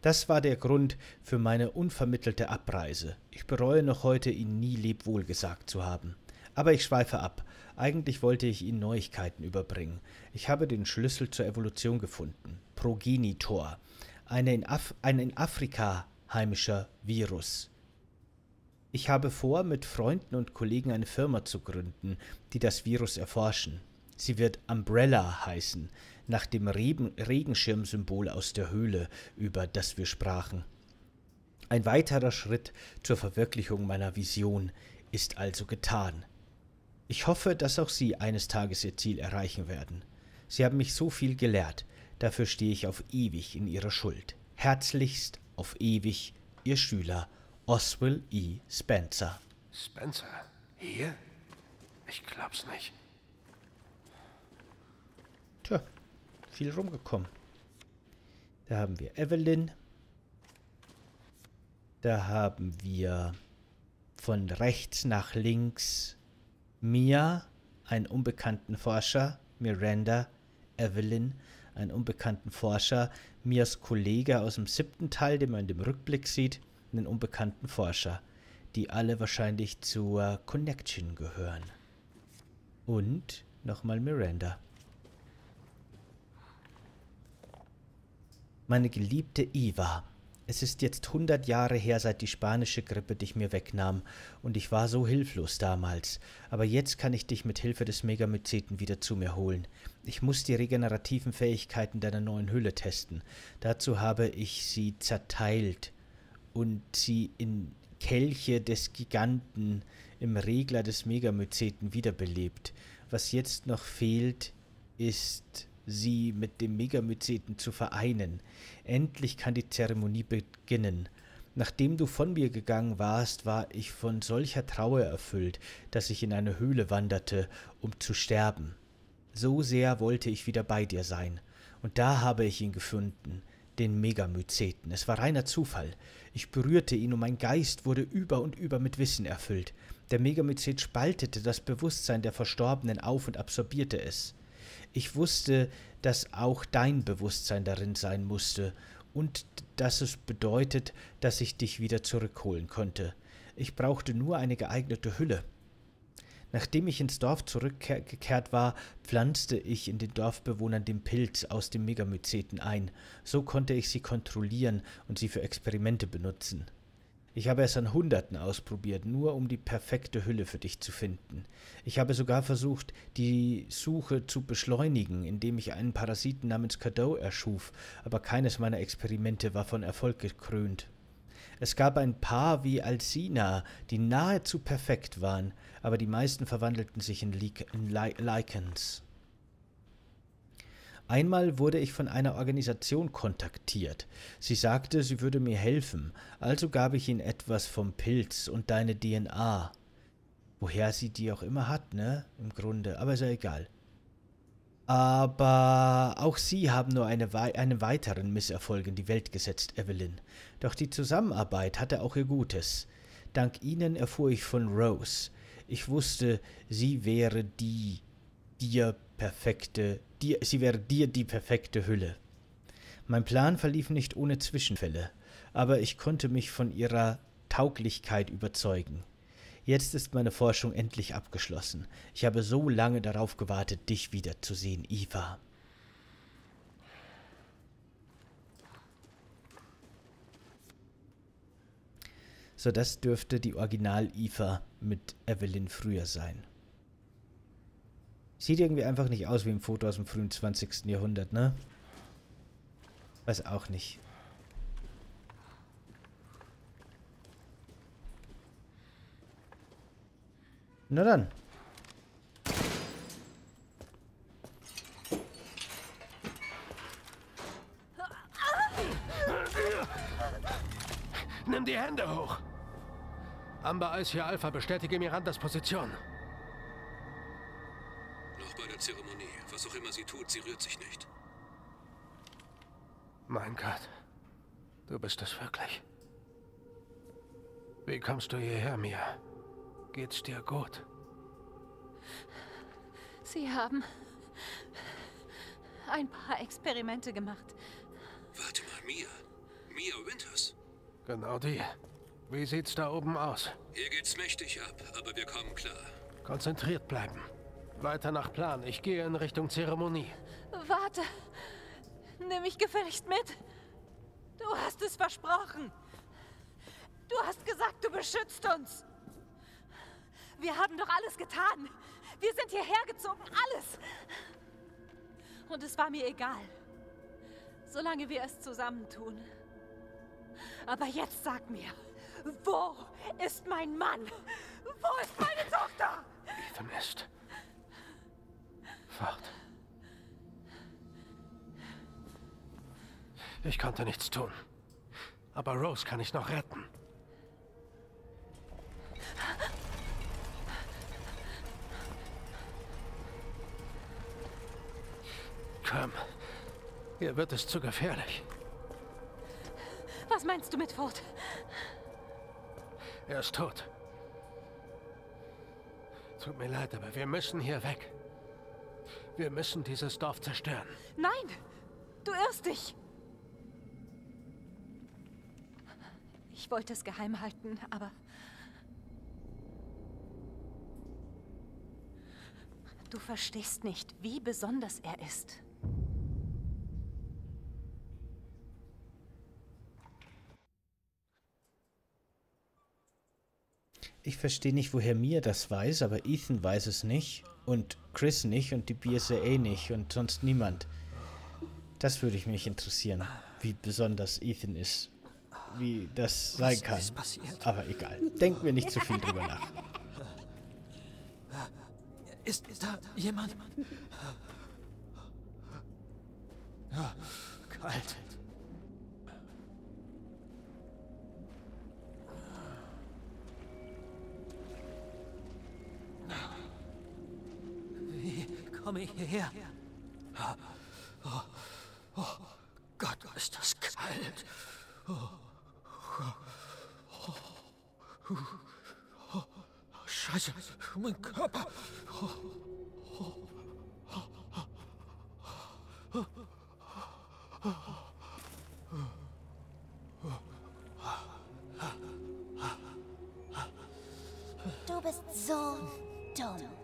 Das war der Grund für meine unvermittelte Abreise. Ich bereue noch heute, Ihnen nie Lebwohl gesagt zu haben. Aber ich schweife ab. Eigentlich wollte ich Ihnen Neuigkeiten überbringen. Ich habe den Schlüssel zur Evolution gefunden. Progenitor. Eine in, Af ein in Afrika heimischer Virus. Ich habe vor, mit Freunden und Kollegen eine Firma zu gründen, die das Virus erforschen. Sie wird Umbrella heißen, nach dem Regenschirmsymbol aus der Höhle, über das wir sprachen. Ein weiterer Schritt zur Verwirklichung meiner Vision ist also getan. Ich hoffe, dass auch Sie eines Tages Ihr Ziel erreichen werden. Sie haben mich so viel gelehrt, dafür stehe ich auf ewig in Ihrer Schuld. Herzlichst auf ewig, Ihr Schüler Oswell E. Spencer. Spencer? Hier? Ich glaub's nicht. Tja, viel rumgekommen. Da haben wir Evelyn. Da haben wir von rechts nach links Mia, einen unbekannten Forscher, Miranda, Evelyn, einen unbekannten Forscher, Mias Kollege aus dem siebten Teil, den man in dem Rückblick sieht, einen unbekannten Forscher, die alle wahrscheinlich zur Connection gehören. Und nochmal Miranda. Meine geliebte Eva. Es ist jetzt hundert Jahre her, seit die spanische Grippe dich mir wegnahm, und ich war so hilflos damals. Aber jetzt kann ich dich mit Hilfe des Megamyceten wieder zu mir holen. Ich muss die regenerativen Fähigkeiten deiner neuen Hülle testen. Dazu habe ich sie zerteilt und sie in Kelche des Giganten im Regler des Megamyceten wiederbelebt. Was jetzt noch fehlt, ist sie mit dem Megamyceten zu vereinen. Endlich kann die Zeremonie beginnen. Nachdem du von mir gegangen warst, war ich von solcher Trauer erfüllt, dass ich in eine Höhle wanderte, um zu sterben. So sehr wollte ich wieder bei dir sein, und da habe ich ihn gefunden, den Megamyceten. Es war reiner Zufall. Ich berührte ihn und mein Geist wurde über und über mit Wissen erfüllt. Der Megamycet spaltete das Bewusstsein der Verstorbenen auf und absorbierte es. Ich wusste, dass auch dein Bewusstsein darin sein musste und dass es bedeutet, dass ich dich wieder zurückholen konnte. Ich brauchte nur eine geeignete Hülle. Nachdem ich ins Dorf zurückgekehrt war, pflanzte ich in den Dorfbewohnern den Pilz aus dem Megamyceten ein. So konnte ich sie kontrollieren und sie für Experimente benutzen. Ich habe es an Hunderten ausprobiert, nur um die perfekte Hülle für dich zu finden. Ich habe sogar versucht, die Suche zu beschleunigen, indem ich einen Parasiten namens Cadeau erschuf, aber keines meiner Experimente war von Erfolg gekrönt. Es gab ein paar wie Alcina, die nahezu perfekt waren, aber die meisten verwandelten sich in, Lik in. Einmal wurde ich von einer Organisation kontaktiert. Sie sagte, sie würde mir helfen, also gab ich ihnen etwas vom Pilz und deine DNA. Woher sie die auch immer hat, ne? Im Grunde, aber ist egal. Aber auch Sie haben nur eine, einen weiteren Misserfolg in die Welt gesetzt, Evelyn. Doch die Zusammenarbeit hatte auch ihr Gutes. Dank Ihnen erfuhr ich von Rose. Ich wusste, sie wäre die dir perfekte, die, sie wäre dir die perfekte Hülle. Mein Plan verlief nicht ohne Zwischenfälle, aber ich konnte mich von ihrer Tauglichkeit überzeugen. Jetzt ist meine Forschung endlich abgeschlossen. Ich habe so lange darauf gewartet, dich wiederzusehen, Eva. So, das dürfte die Original-Eva mit Evelyn früher sein. Sieht irgendwie einfach nicht aus wie ein Foto aus dem frühen 20. Jahrhundert, ne? Weiß auch nicht. Na dann. Nimm die Hände hoch. Amber Eis hier Alpha, bestätige Mirandas Position. Zeremonie. Was auch immer sie tut, sie rührt sich nicht. Mein Gott. Du bist es wirklich. Wie kommst du hierher, Mia? Geht's dir gut? Sie haben ein paar Experimente gemacht. Warte mal, Mia. Mia Winters. Genau die. Wie sieht's da oben aus? Hier geht's mächtig ab, aber wir kommen klar. Konzentriert bleiben. Weiter nach Plan. Ich gehe in Richtung Zeremonie. Warte. Nimm mich gefälligst mit. Du hast es versprochen. Du hast gesagt, du beschützt uns. Wir haben doch alles getan. Wir sind hierher gezogen, alles. Und es war mir egal. Solange wir es zusammen tun. Aber jetzt sag mir, wo ist mein Mann? Wo ist meine Tochter? Ethan ist fort. Ich konnte nichts tun. Aber Rose kann ich noch retten. Komm. Hier wird es zu gefährlich. Was meinst du mit Ford? Er ist tot. Tut mir leid, aber wir müssen hier weg. Wir müssen dieses Dorf zerstören. Nein! Du irrst dich! Ich wollte es geheim halten, aber... Du verstehst nicht, wie besonders er ist. Ich verstehe nicht, woher Mia das weiß, aber Ethan weiß es nicht. Und Chris nicht und die BSAA nicht und sonst niemand. Das würde ich mich interessieren, wie besonders Ethan ist. Wie das sein kann. Aber egal. Denken wir nicht zu viel drüber nach. Ist, ist da jemand? Ja, kalt. Komme ich hierher? Oh, oh, Gott, ist das kalt. Oh, Scheiße, mein Körper. Du bist so dumm.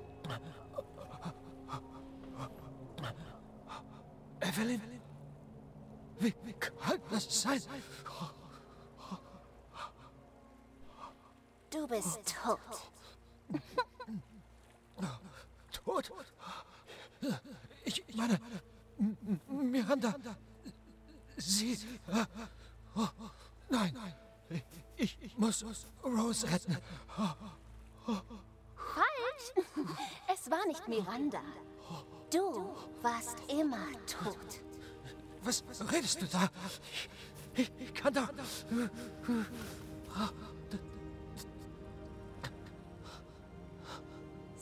Evelyn? Wie, wie kann das sein? Du bist tot. Tot? Ich meine, Miranda. Sie. Oh, nein. Ich, ich muss Rose retten. Falsch. Es war nicht Miranda. Du warst immer tot. Was redest du da? Ich, ich kann doch.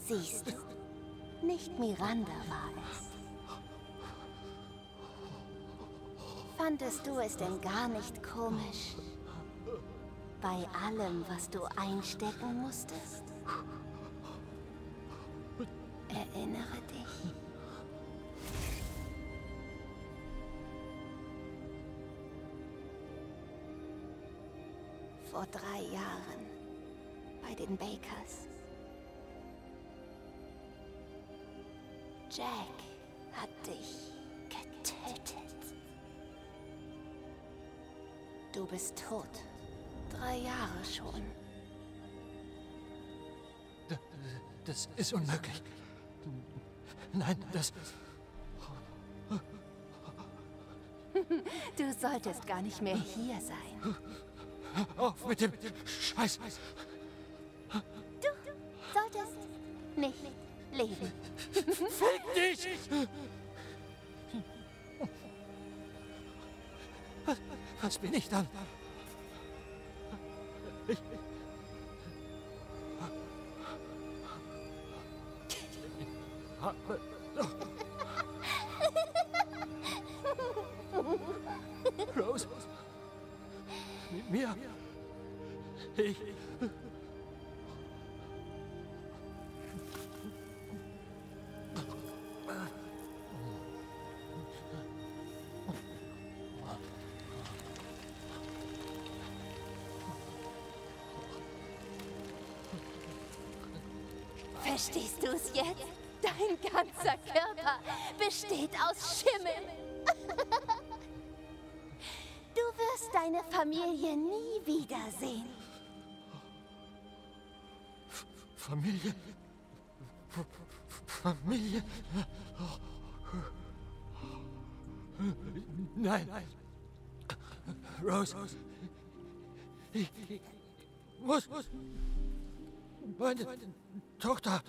Siehst du, nicht Miranda war es. Fandest du es denn gar nicht komisch? Bei allem, was du einstecken musstest? Erinnere dich. Vor drei Jahren bei den Bakers. Jack hat dich getötet. Du bist tot. Drei Jahre schon. Das ist unmöglich. Nein, das. Du solltest gar nicht mehr hier sein. Auf mit dem Scheiß. Du solltest nicht leben. Fick dich! Was, was bin ich dann? Ich... Rose? Mir? Ich... Verstehst du es jetzt? Dein ganzer Körper besteht aus Schimmel. Deine Familie nie wiedersehen. Familie? Familie? Nein. Rose. Ich, ich muss meine Tochter.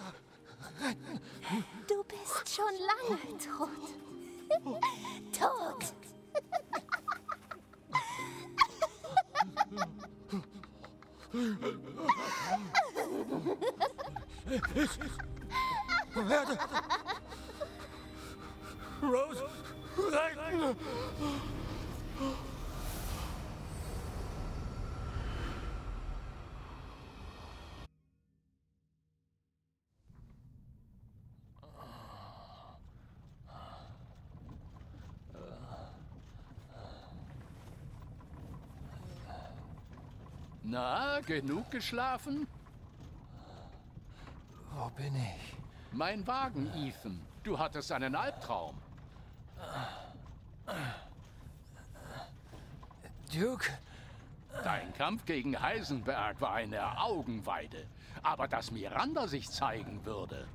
Du bist schon lange tot. tot. Ich werde Rose retten. Na, genug geschlafen? Wo bin ich? Mein Wagen, Ethan. Du hattest einen Albtraum. Duke? Dein Kampf gegen Heisenberg war eine Augenweide. Aber dass Miranda sich zeigen würde.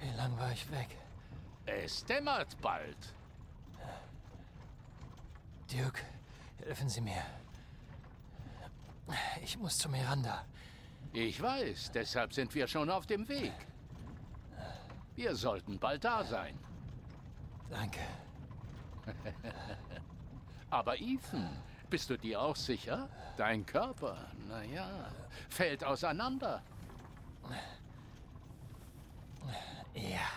Wie lang war ich weg? Es dämmert bald. Duke, helfen Sie mir. Ich muss zu Miranda. Ich weiß, deshalb sind wir schon auf dem Weg. Wir sollten bald da sein. Danke. Aber Ethan, bist du dir auch sicher? Dein Körper, naja, fällt auseinander. Ja.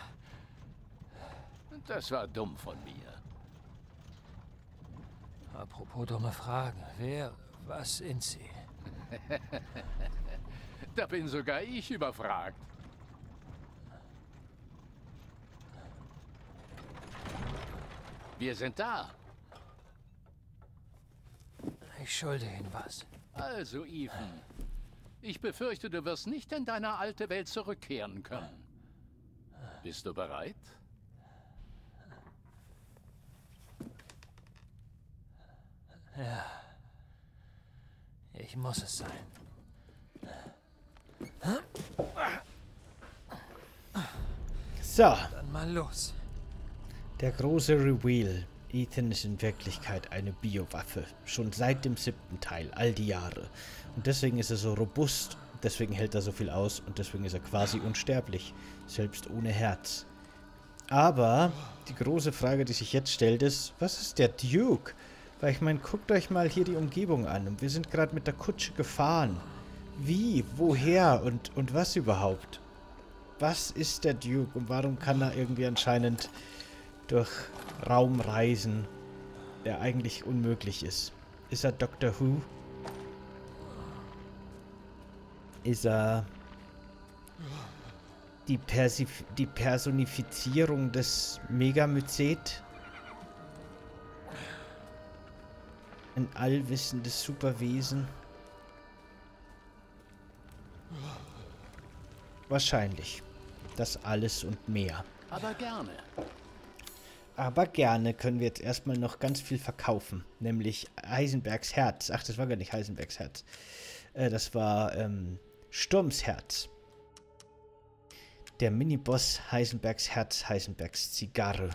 Das war dumm von mir. Apropos dumme Fragen. Wer, was sind Sie? Da bin sogar ich überfragt. Wir sind da. Ich schulde Ihnen was. Also, Ethan. Ich befürchte, du wirst nicht in deine alte Welt zurückkehren können. Bist du bereit? Ja. Ich muss es sein. So. Dann mal los. Der große Reveal. Ethan ist in Wirklichkeit eine Biowaffe. Schon seit dem siebten Teil, all die Jahre. Und deswegen ist er so robust, deswegen hält er so viel aus und deswegen ist er quasi unsterblich. Selbst ohne Herz. Aber die große Frage, die sich jetzt stellt, ist, was ist der Duke? Weil ich meine, guckt euch mal hier die Umgebung an. Und wir sind gerade mit der Kutsche gefahren. Wie? Woher? Und, und was überhaupt? Was ist der Duke? Und warum kann er irgendwie anscheinend durch Raum reisen, der eigentlich unmöglich ist? Ist er Doctor Who? Ist er die, Persif die Personifizierung des Megamycet? Ein allwissendes Superwesen? Wahrscheinlich. Das alles und mehr. Aber gerne. Aber gerne können wir jetzt erstmal noch ganz viel verkaufen. Nämlich Heisenbergs Herz. Ach, das war gar nicht Heisenbergs Herz. Äh, das war ähm, Sturms Herz. Der Miniboss Heisenbergs Herz, Heisenbergs Zigarre.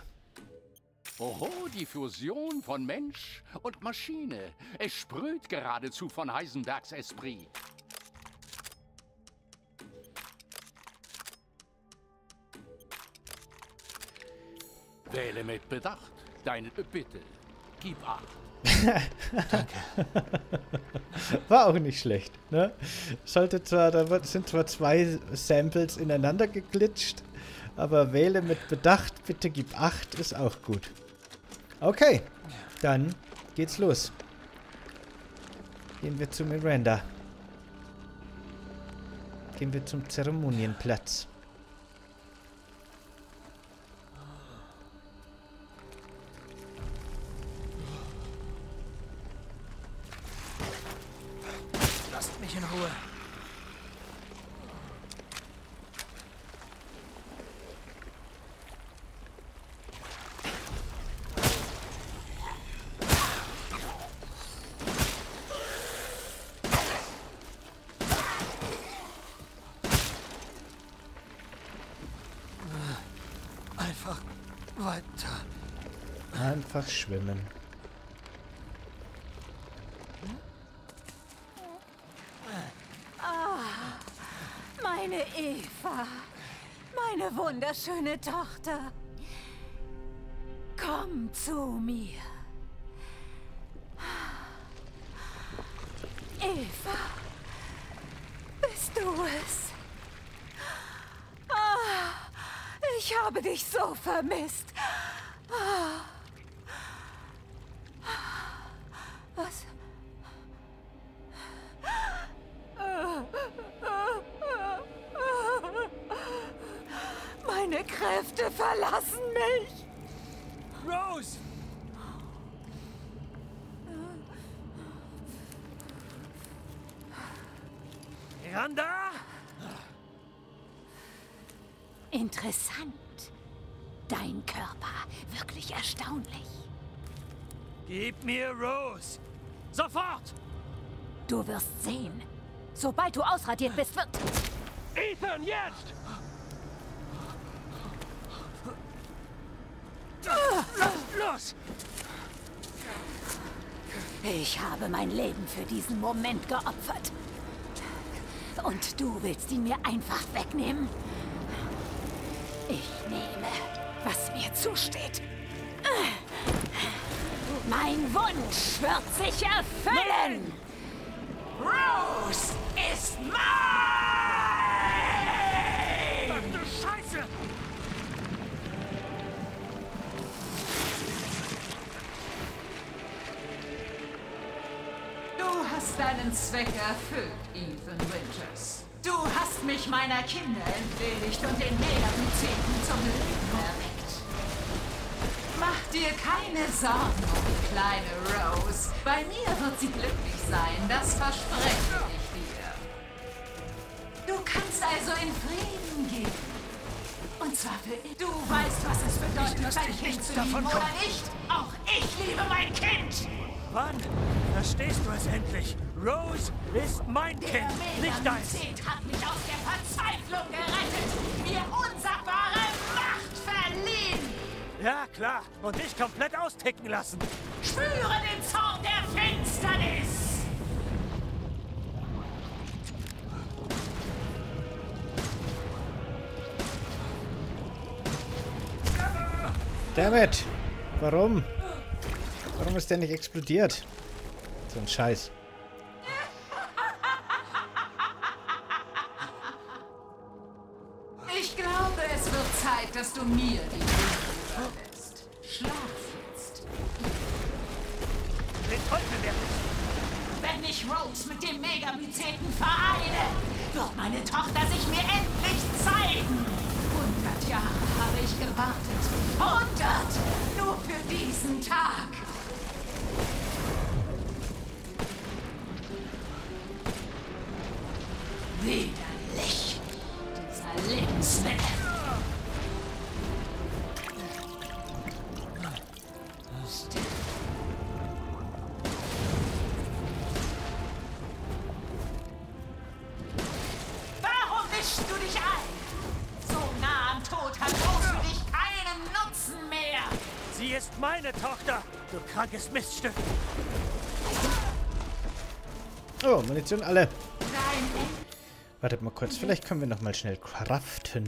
Oho, die Fusion von Mensch und Maschine. Es sprüht geradezu von Heisenbergs Esprit. Wähle mit Bedacht. Deine Bitte. Gib acht. Danke. War auch nicht schlecht, ne? Sollte zwar, da sind zwar zwei Samples ineinander geglitscht, aber wähle mit Bedacht, bitte gib 8, ist auch gut. Okay, dann geht's los. Gehen wir zu Miranda. Gehen wir zum Zeremonienplatz. Lasst mich in Ruhe. Einfach weiter. Einfach schwimmen. Ah, meine Eva. Meine wunderschöne Tochter. Komm zu mir. Eva. Bist du es? Ah, ich habe dich so vermisst. Ah. Was? Meine Kräfte verlassen mich. Rose! Miranda! Interessant. Dein Körper, wirklich erstaunlich. Gib mir Rose! Sofort! Du wirst sehen. Sobald du ausradiert bist, wird... Ethan, jetzt! Los! Ich habe mein Leben für diesen Moment geopfert. Und du willst ihn mir einfach wegnehmen? Ich nehme, was mir zusteht. Mein Wunsch wird sich erfüllen! Rose ist mein! Hast deinen Zweck erfüllt, Ethan Winters. Du hast mich meiner Kinder entledigt und den Megamyceten zum Leben erweckt. Mach dir keine Sorgen um die kleine Rose. Bei mir wird sie glücklich sein, das verspreche ich dir. Du kannst also in Frieden. Ich. Du weißt, was es bedeutet, dein Kind zu lieben, oder nicht? Auch ich liebe mein Kind! Wann verstehst du es endlich? Rose ist mein Der Kind, nicht deins. Hat mich aus der Verzweiflung gerettet, mir unsagbare Macht verliehen. Ja, klar. Und dich komplett austicken lassen. Spüre den Zorn der Finsternis. Dammit! Warum? Warum ist der nicht explodiert? So ein Scheiß. Ich glaube, es wird Zeit, dass du mir die. Schlaf jetzt. Den Teufel werde Wenn ich Rose mit dem Megamyceten vereine, wird meine Tochter sich mir endlich zeigen. Hundert Jahre habe ich gewartet. Hundert! Nur für diesen Tag. Widerlich. Dieser Lebenswille. Du krankes Miststück. Oh, Munition alle. Wartet mal kurz, vielleicht können wir noch mal schnell craften.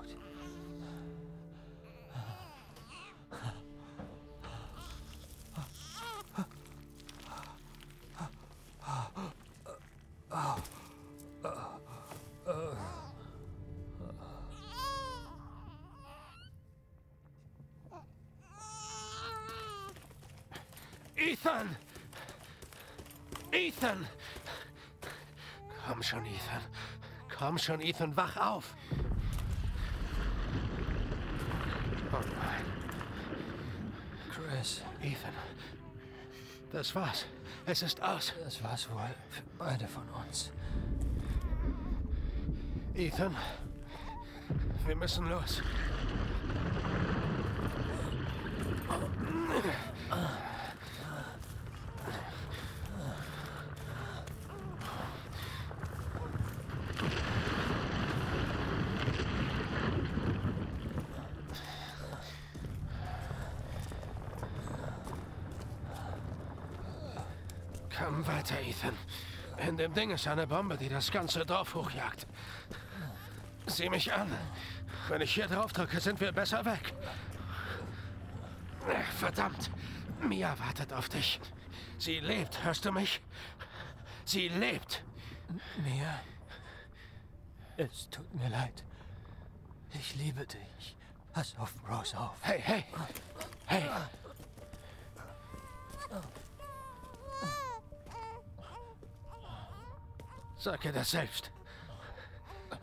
Gut. Ethan! Ethan! Komm schon, Ethan. Komm schon, Ethan, wach auf. Oh nein. Chris. Ethan. Das war's. Es ist aus. Das war's wohl für beide von uns. Ethan. Wir müssen los. Komm weiter, Ethan. In dem Ding ist eine Bombe, die das ganze Dorf hochjagt. Sieh mich an. Wenn ich hier drauf drücke, sind wir besser weg. Verdammt. Mia wartet auf dich. Sie lebt, hörst du mich? Sie lebt. Mia, es tut mir leid. Ich liebe dich. Pass auf Rose auf. Hey, hey. Hey. Sag ihr das selbst.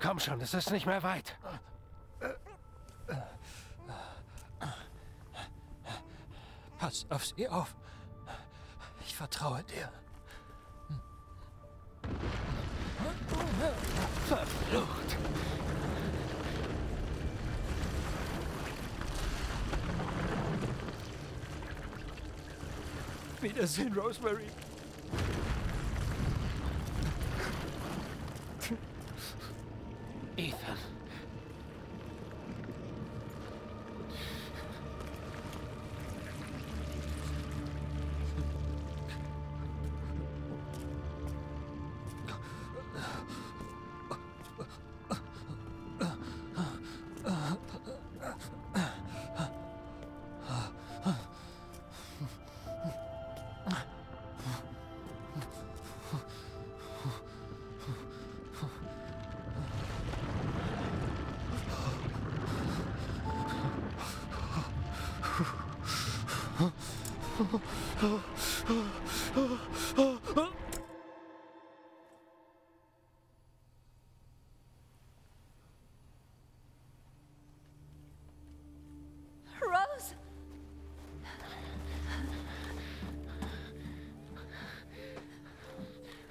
Komm schon, es ist nicht mehr weit. Pass auf sie auf. Ich vertraue dir. Verflucht. Wiedersehen, Rosemary. Ethan.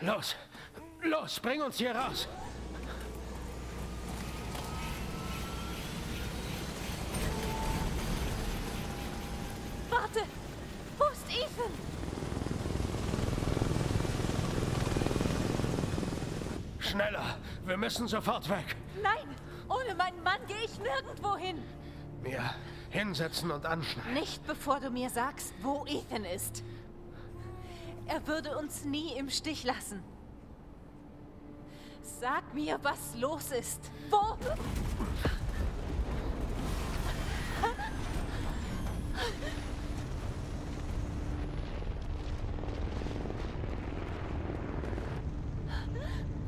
Los! Los, bring uns hier raus! Müssen sofort weg. Nein! Ohne meinen Mann gehe ich nirgendwo hin. Mia, hinsetzen und anschneiden. Nicht bevor du mir sagst, wo Ethan ist. Er würde uns nie im Stich lassen. Sag mir, was los ist. Wo?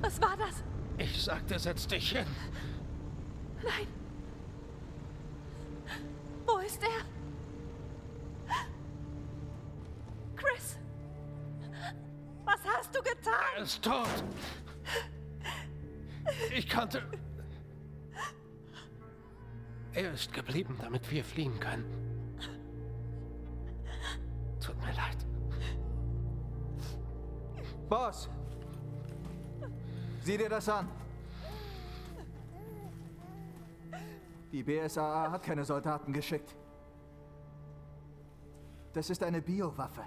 Was war das? Setz dich hin. Nein. Wo ist er? Chris! Was hast du getan? Er ist tot. Ich konnte... Er ist geblieben, damit wir fliehen können. Tut mir leid. Boss! Sieh dir das an. Die BSAA hat keine Soldaten geschickt. Das ist eine Biowaffe.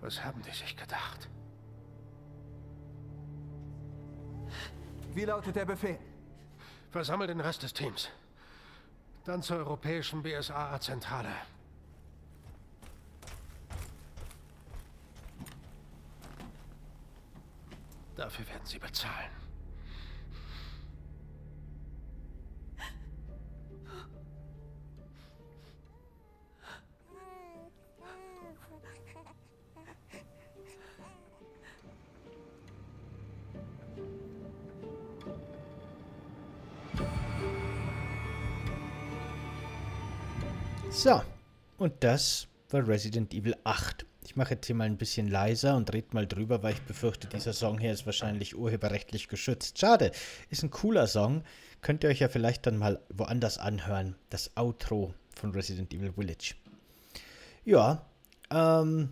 Was haben die sich gedacht? Wie lautet der Befehl? Versammel den Rest des Teams. Dann zur europäischen BSAA-Zentrale. Dafür werden sie bezahlen. So, und das war Resident Evil 8. Ich mache jetzt hier mal ein bisschen leiser und rede mal drüber, weil ich befürchte, dieser Song hier ist wahrscheinlich urheberrechtlich geschützt. Schade, ist ein cooler Song. Könnt ihr euch ja vielleicht dann mal woanders anhören. Das Outro von Resident Evil Village. Ja, ähm,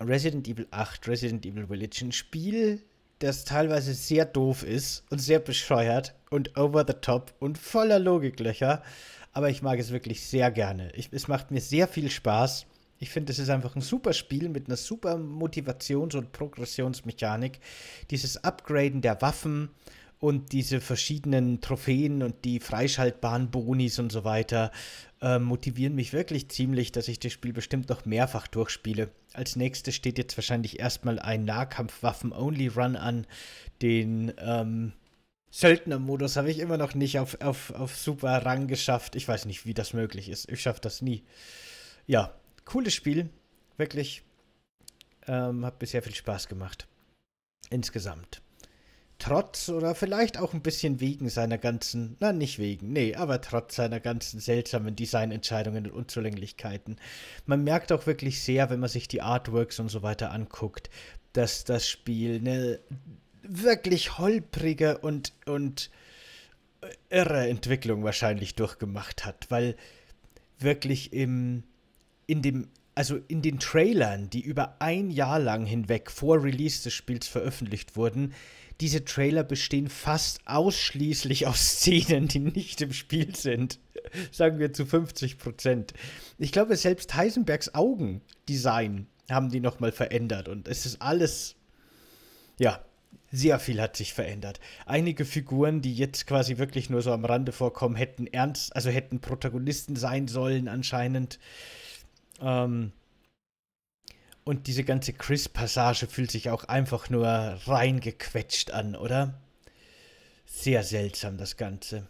Resident Evil 8, Resident Evil Village, ein Spiel, das teilweise sehr doof ist und sehr bescheuert und over the top und voller Logiklöcher. Aber ich mag es wirklich sehr gerne. Ich, es macht mir sehr viel Spaß. Ich finde, es ist einfach ein super Spiel mit einer super Motivations- und Progressionsmechanik. Dieses Upgraden der Waffen und diese verschiedenen Trophäen und die freischaltbaren Bonis und so weiter äh, motivieren mich wirklich ziemlich, dass ich das Spiel bestimmt noch mehrfach durchspiele. Als nächstes steht jetzt wahrscheinlich erstmal ein Nahkampfwaffen-Only-Run an, den ähm, Söldner-Modus habe ich immer noch nicht auf, auf, auf super Rang geschafft. Ich weiß nicht, wie das möglich ist. Ich schaffe das nie. Ja, cooles Spiel. Wirklich. Ähm, hat bisher viel Spaß gemacht. Insgesamt. Trotz oder vielleicht auch ein bisschen wegen seiner ganzen, na nicht wegen, nee, aber trotz seiner ganzen seltsamen Designentscheidungen und Unzulänglichkeiten. Man merkt auch wirklich sehr, wenn man sich die Artworks und so weiter anguckt, dass das Spiel eine wirklich holprige und, und irre Entwicklung wahrscheinlich durchgemacht hat, weil wirklich im, in dem, also in den Trailern, die über ein Jahr lang hinweg vor Release des Spiels veröffentlicht wurden, diese Trailer bestehen fast ausschließlich aus Szenen, die nicht im Spiel sind. Sagen wir zu 50 Prozent. Ich glaube, selbst Heisenbergs Augendesign haben die nochmal verändert und es ist alles, ja, sehr viel hat sich verändert. Einige Figuren, die jetzt quasi wirklich nur so am Rande vorkommen, hätten ernst, also hätten Protagonisten sein sollen anscheinend. Ähm und diese ganze Chris-Passage fühlt sich auch einfach nur reingequetscht an, oder? Sehr seltsam das Ganze.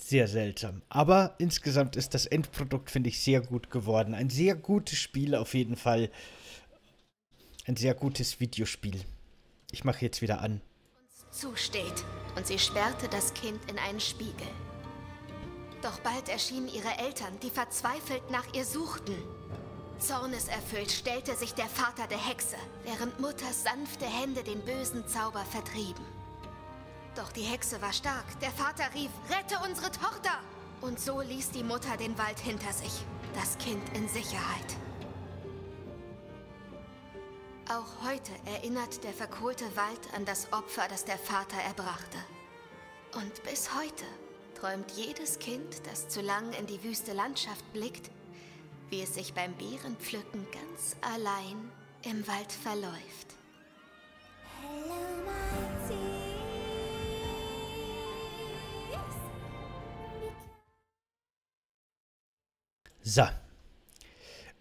Sehr seltsam. Aber insgesamt ist das Endprodukt, finde ich, sehr gut geworden. Ein sehr gutes Spiel auf jeden Fall. Ein sehr gutes Videospiel. Ich mache jetzt wieder an. Zusteht und sie sperrte das Kind in einen Spiegel. Doch bald erschienen ihre Eltern, die verzweifelt nach ihr suchten. Zorneserfüllt stellte sich der Vater der Hexe, während Mutters sanfte Hände den bösen Zauber vertrieben. Doch die Hexe war stark. Der Vater rief, rette unsere Tochter! Und so ließ die Mutter den Wald hinter sich, das Kind in Sicherheit. Auch heute erinnert der verkohlte Wald an das Opfer, das der Vater erbrachte. Und bis heute träumt jedes Kind, das zu lang in die wüste Landschaft blickt, wie es sich beim Beerenpflücken ganz allein im Wald verläuft. So.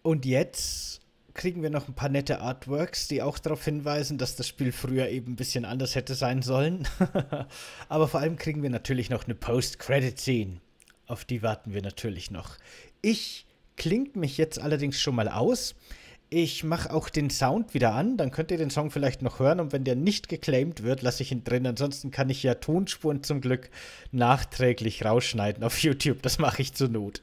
Und jetzt kriegen wir noch ein paar nette Artworks, die auch darauf hinweisen, dass das Spiel früher eben ein bisschen anders hätte sein sollen. Aber vor allem kriegen wir natürlich noch eine Post-Credit-Scene. Auf die warten wir natürlich noch. Ich klingt mich jetzt allerdings schon mal aus. Ich mache auch den Sound wieder an, dann könnt ihr den Song vielleicht noch hören und wenn der nicht geclaimed wird, lasse ich ihn drin. Ansonsten kann ich ja Tonspuren zum Glück nachträglich rausschneiden auf YouTube. Das mache ich zur Not.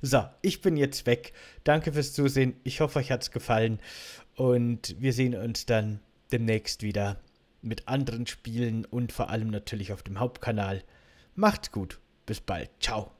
So, ich bin jetzt weg. Danke fürs Zusehen. Ich hoffe, euch hat es gefallen. Und wir sehen uns dann demnächst wieder mit anderen Spielen und vor allem natürlich auf dem Hauptkanal. Macht's gut. Bis bald. Ciao.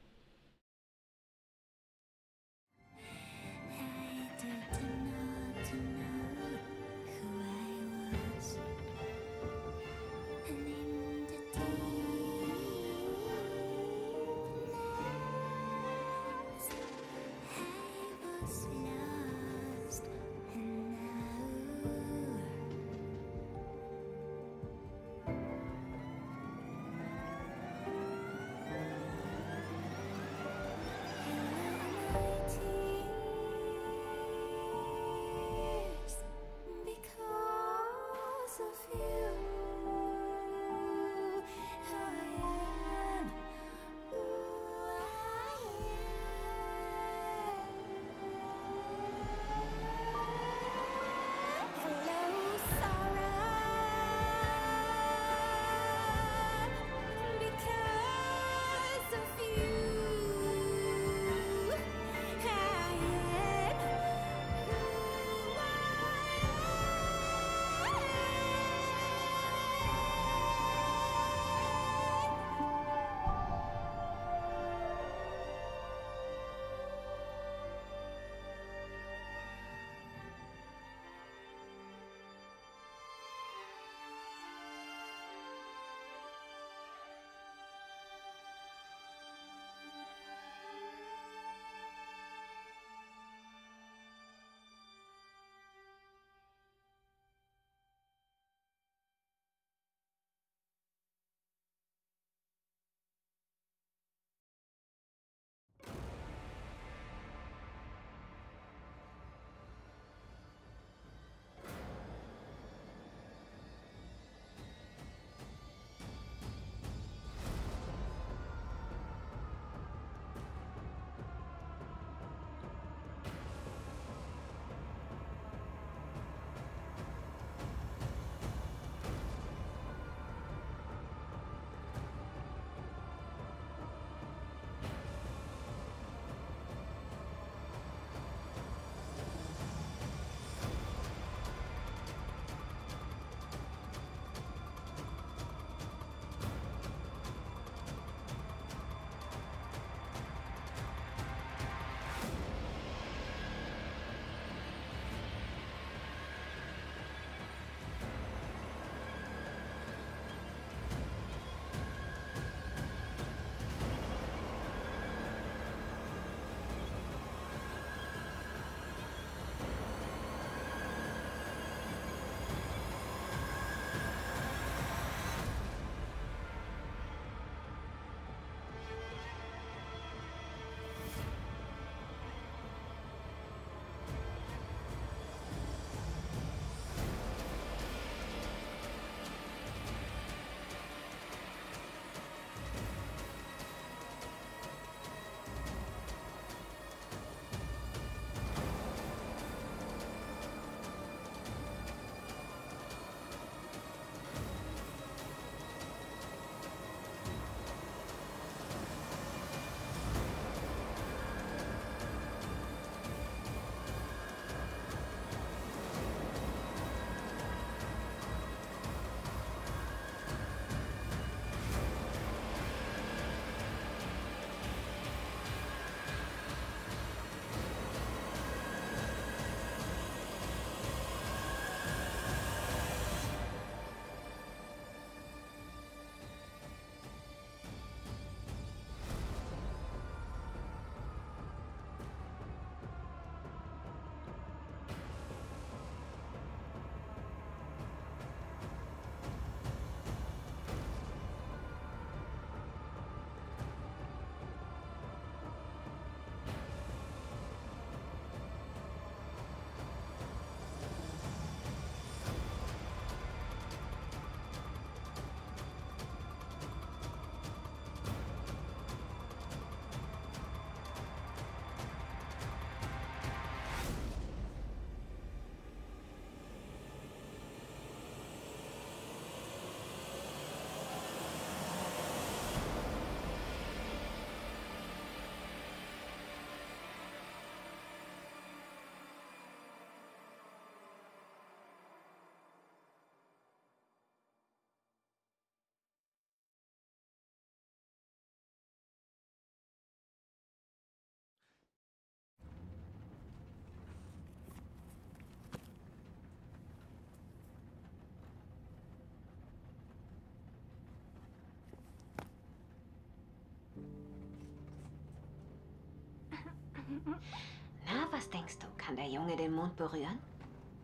Was denkst du, kann der Junge den Mond berühren?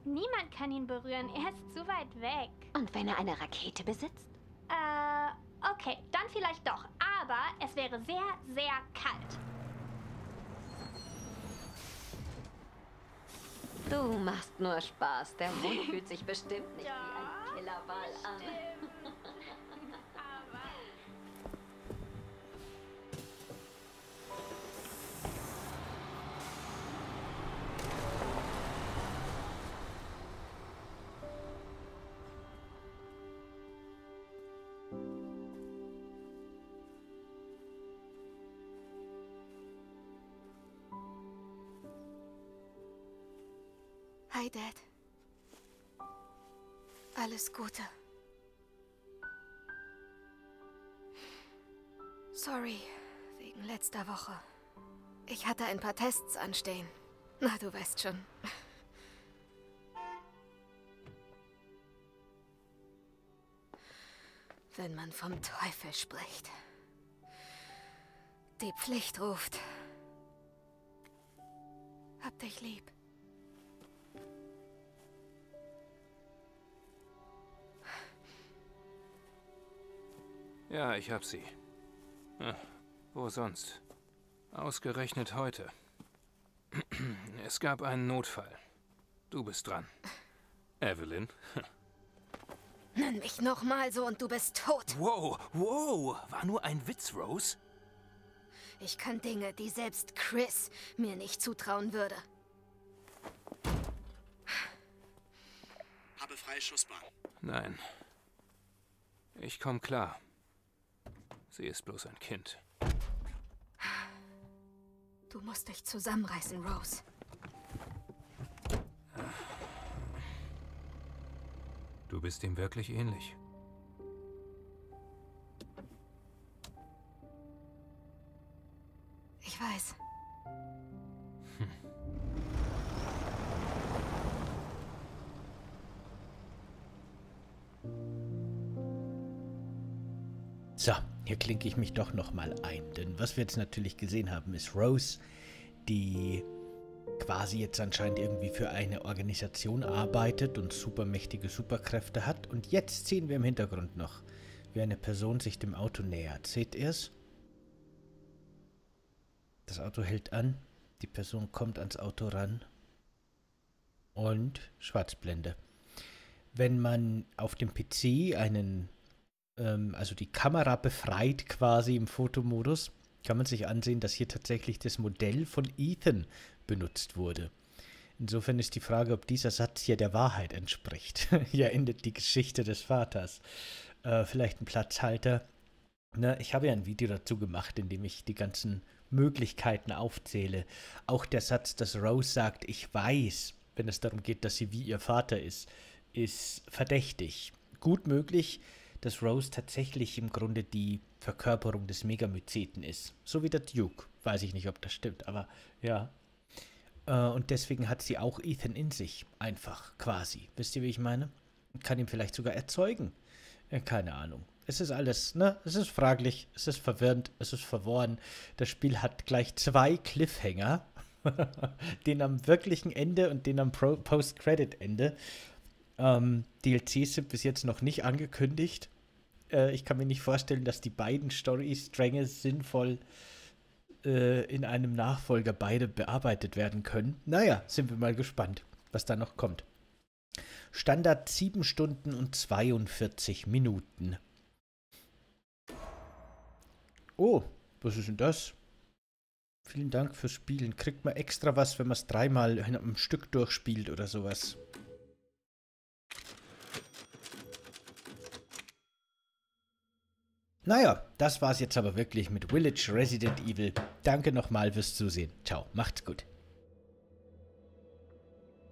Niemand kann ihn berühren, er ist zu weit weg. Und wenn er eine Rakete besitzt? Äh, okay, dann vielleicht doch. Aber es wäre sehr, sehr kalt. Du machst nur Spaß. Der Mond fühlt sich bestimmt nicht wie ein Killerball an. Dad. Alles Gute. Sorry, wegen letzter Woche. Ich hatte ein paar Tests anstehen. Na, du weißt schon. Wenn man vom Teufel spricht. Die Pflicht ruft. Hab dich lieb. Ja, ich hab sie. Hm, wo sonst? Ausgerechnet heute. Es gab einen Notfall. Du bist dran. Evelyn. Nenn mich nochmal so und du bist tot. Wow, wow, war nur ein Witz, Rose. Ich kann Dinge, die selbst Chris mir nicht zutrauen würde. Habe freie Schussbahn. Nein. Ich komm klar. Sie ist bloß ein Kind. Du musst dich zusammenreißen, Rose. Du bist ihm wirklich ähnlich. Ich weiß. Hier klinke ich mich doch nochmal ein. Denn was wir jetzt natürlich gesehen haben, ist Rose, die quasi jetzt anscheinend irgendwie für eine Organisation arbeitet und supermächtige Superkräfte hat. Und jetzt sehen wir im Hintergrund noch, wie eine Person sich dem Auto nähert. Seht ihr es? Das Auto hält an, die Person kommt ans Auto ran und Schwarzblende. Wenn man auf dem PC einen ähm, also die Kamera befreit quasi im Fotomodus, kann man sich ansehen, dass hier tatsächlich das Modell von Ethan benutzt wurde. Insofern ist die Frage, ob dieser Satz hier der Wahrheit entspricht. hier endet die Geschichte des Vaters. Äh, vielleicht ein Platzhalter. Na, ich habe ja ein Video dazu gemacht, in dem ich die ganzen Möglichkeiten aufzähle. Auch der Satz, dass Rose sagt, ich weiß, wenn es darum geht, dass sie wie ihr Vater ist, ist verdächtig. Gut möglich, dass Rose tatsächlich im Grunde die Verkörperung des Megamyceten ist. So wie der Duke. Weiß ich nicht, ob das stimmt, aber ja. Äh, und deswegen hat sie auch Ethan in sich. Einfach, quasi. Wisst ihr, wie ich meine? Kann ihn vielleicht sogar erzeugen. Äh, keine Ahnung. Es ist alles, ne? Es ist fraglich, es ist verwirrend, es ist verworren. Das Spiel hat gleich zwei Cliffhanger. den am wirklichen Ende und den am Post-Credit-Ende. Ähm, DLCs sind bis jetzt noch nicht angekündigt. Äh, ich kann mir nicht vorstellen, dass die beiden Story-Stränge sinnvoll äh, in einem Nachfolger beide bearbeitet werden können. Naja, sind wir mal gespannt, was da noch kommt. Standard 7 Stunden und 42 Minuten. Oh, was ist denn das? Vielen Dank fürs Spielen. Kriegt man extra was, wenn man es dreimal am Stück durchspielt oder sowas? Naja, das war's jetzt aber wirklich mit Village Resident Evil. Danke nochmal fürs Zusehen. Ciao, macht's gut.